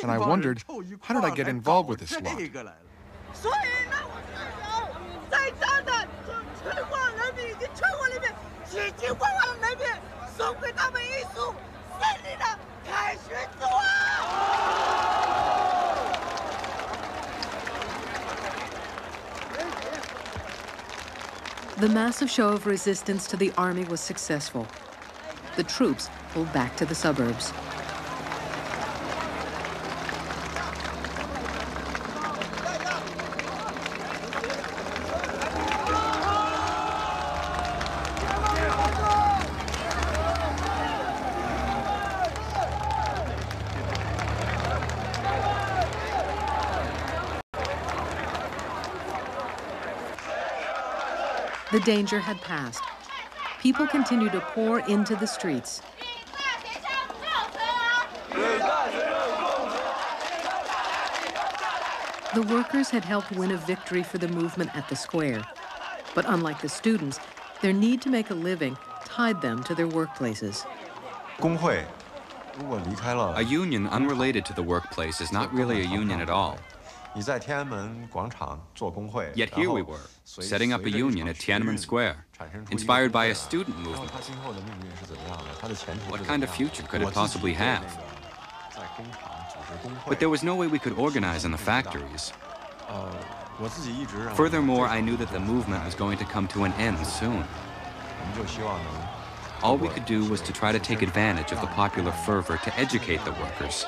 And I wondered, how did I get involved with this lot? The massive show of resistance to the army was successful. The troops pulled back to the suburbs. The danger had passed. People continued to pour into the streets. The workers had helped win a victory for the movement at the square. But unlike the students, their need to make a living tied them to their workplaces. A union unrelated to the workplace is not really a union at all. Yet here we were, setting up a union at Tiananmen Square, inspired by a student movement. What kind of future could it possibly have? But there was no way we could organize in the factories. Furthermore, I knew that the movement was going to come to an end soon. All we could do was to try to take advantage of the popular fervor to educate the workers,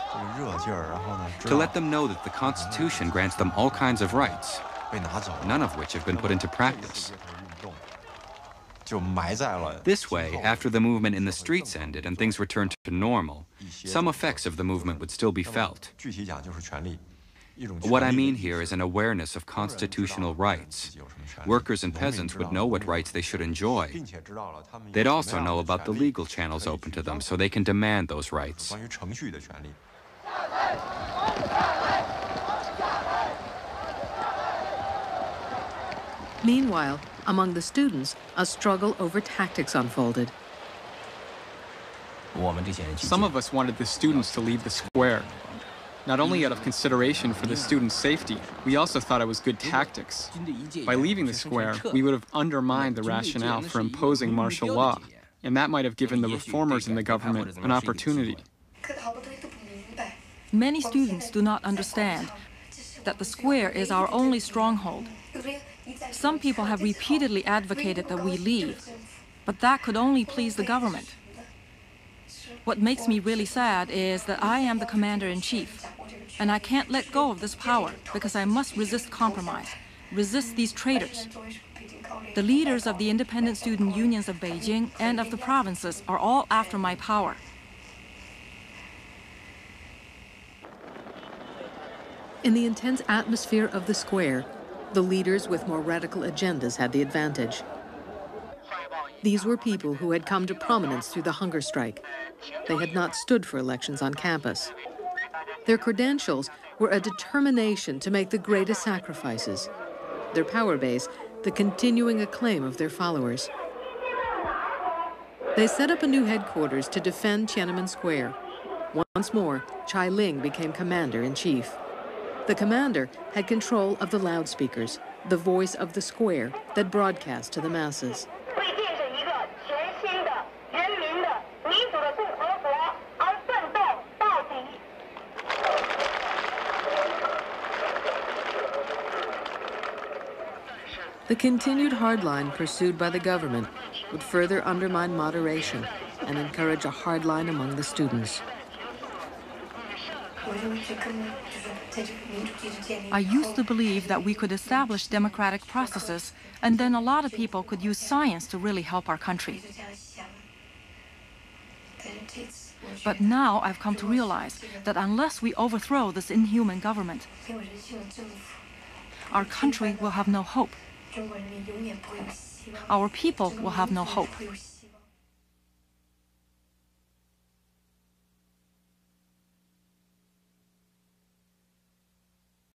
to let them know that the Constitution grants them all kinds of rights, none of which have been put into practice. This way, after the movement in the streets ended and things returned to normal, some effects of the movement would still be felt. What I mean here is an awareness of constitutional rights. Workers and peasants would know what rights they should enjoy. They'd also know about the legal channels open to them so they can demand those rights. Meanwhile, among the students, a struggle over tactics unfolded. Some of us wanted the students to leave the square, not only out of consideration for the students' safety, we also thought it was good tactics. By leaving the square, we would have undermined the rationale for imposing martial law, and that might have given the reformers in the government an opportunity. Many students do not understand that the square is our only stronghold. Some people have repeatedly advocated that we leave, but that could only please the government. What makes me really sad is that I am the commander-in-chief, and I can't let go of this power because I must resist compromise, resist these traitors. The leaders of the independent student unions of Beijing and of the provinces are all after my power. In the intense atmosphere of the square, the leaders with more radical agendas had the advantage. These were people who had come to prominence through the hunger strike. They had not stood for elections on campus. Their credentials were a determination to make the greatest sacrifices. Their power base, the continuing acclaim of their followers. They set up a new headquarters to defend Tiananmen Square. Once more, Chai Ling became commander in chief. The commander had control of the loudspeakers, the voice of the square that broadcast to the masses. The continued hardline pursued by the government would further undermine moderation and encourage a hardline among the students. I used to believe that we could establish democratic processes and then a lot of people could use science to really help our country. But now I've come to realize that unless we overthrow this inhuman government, our country will have no hope. Our people will have no hope.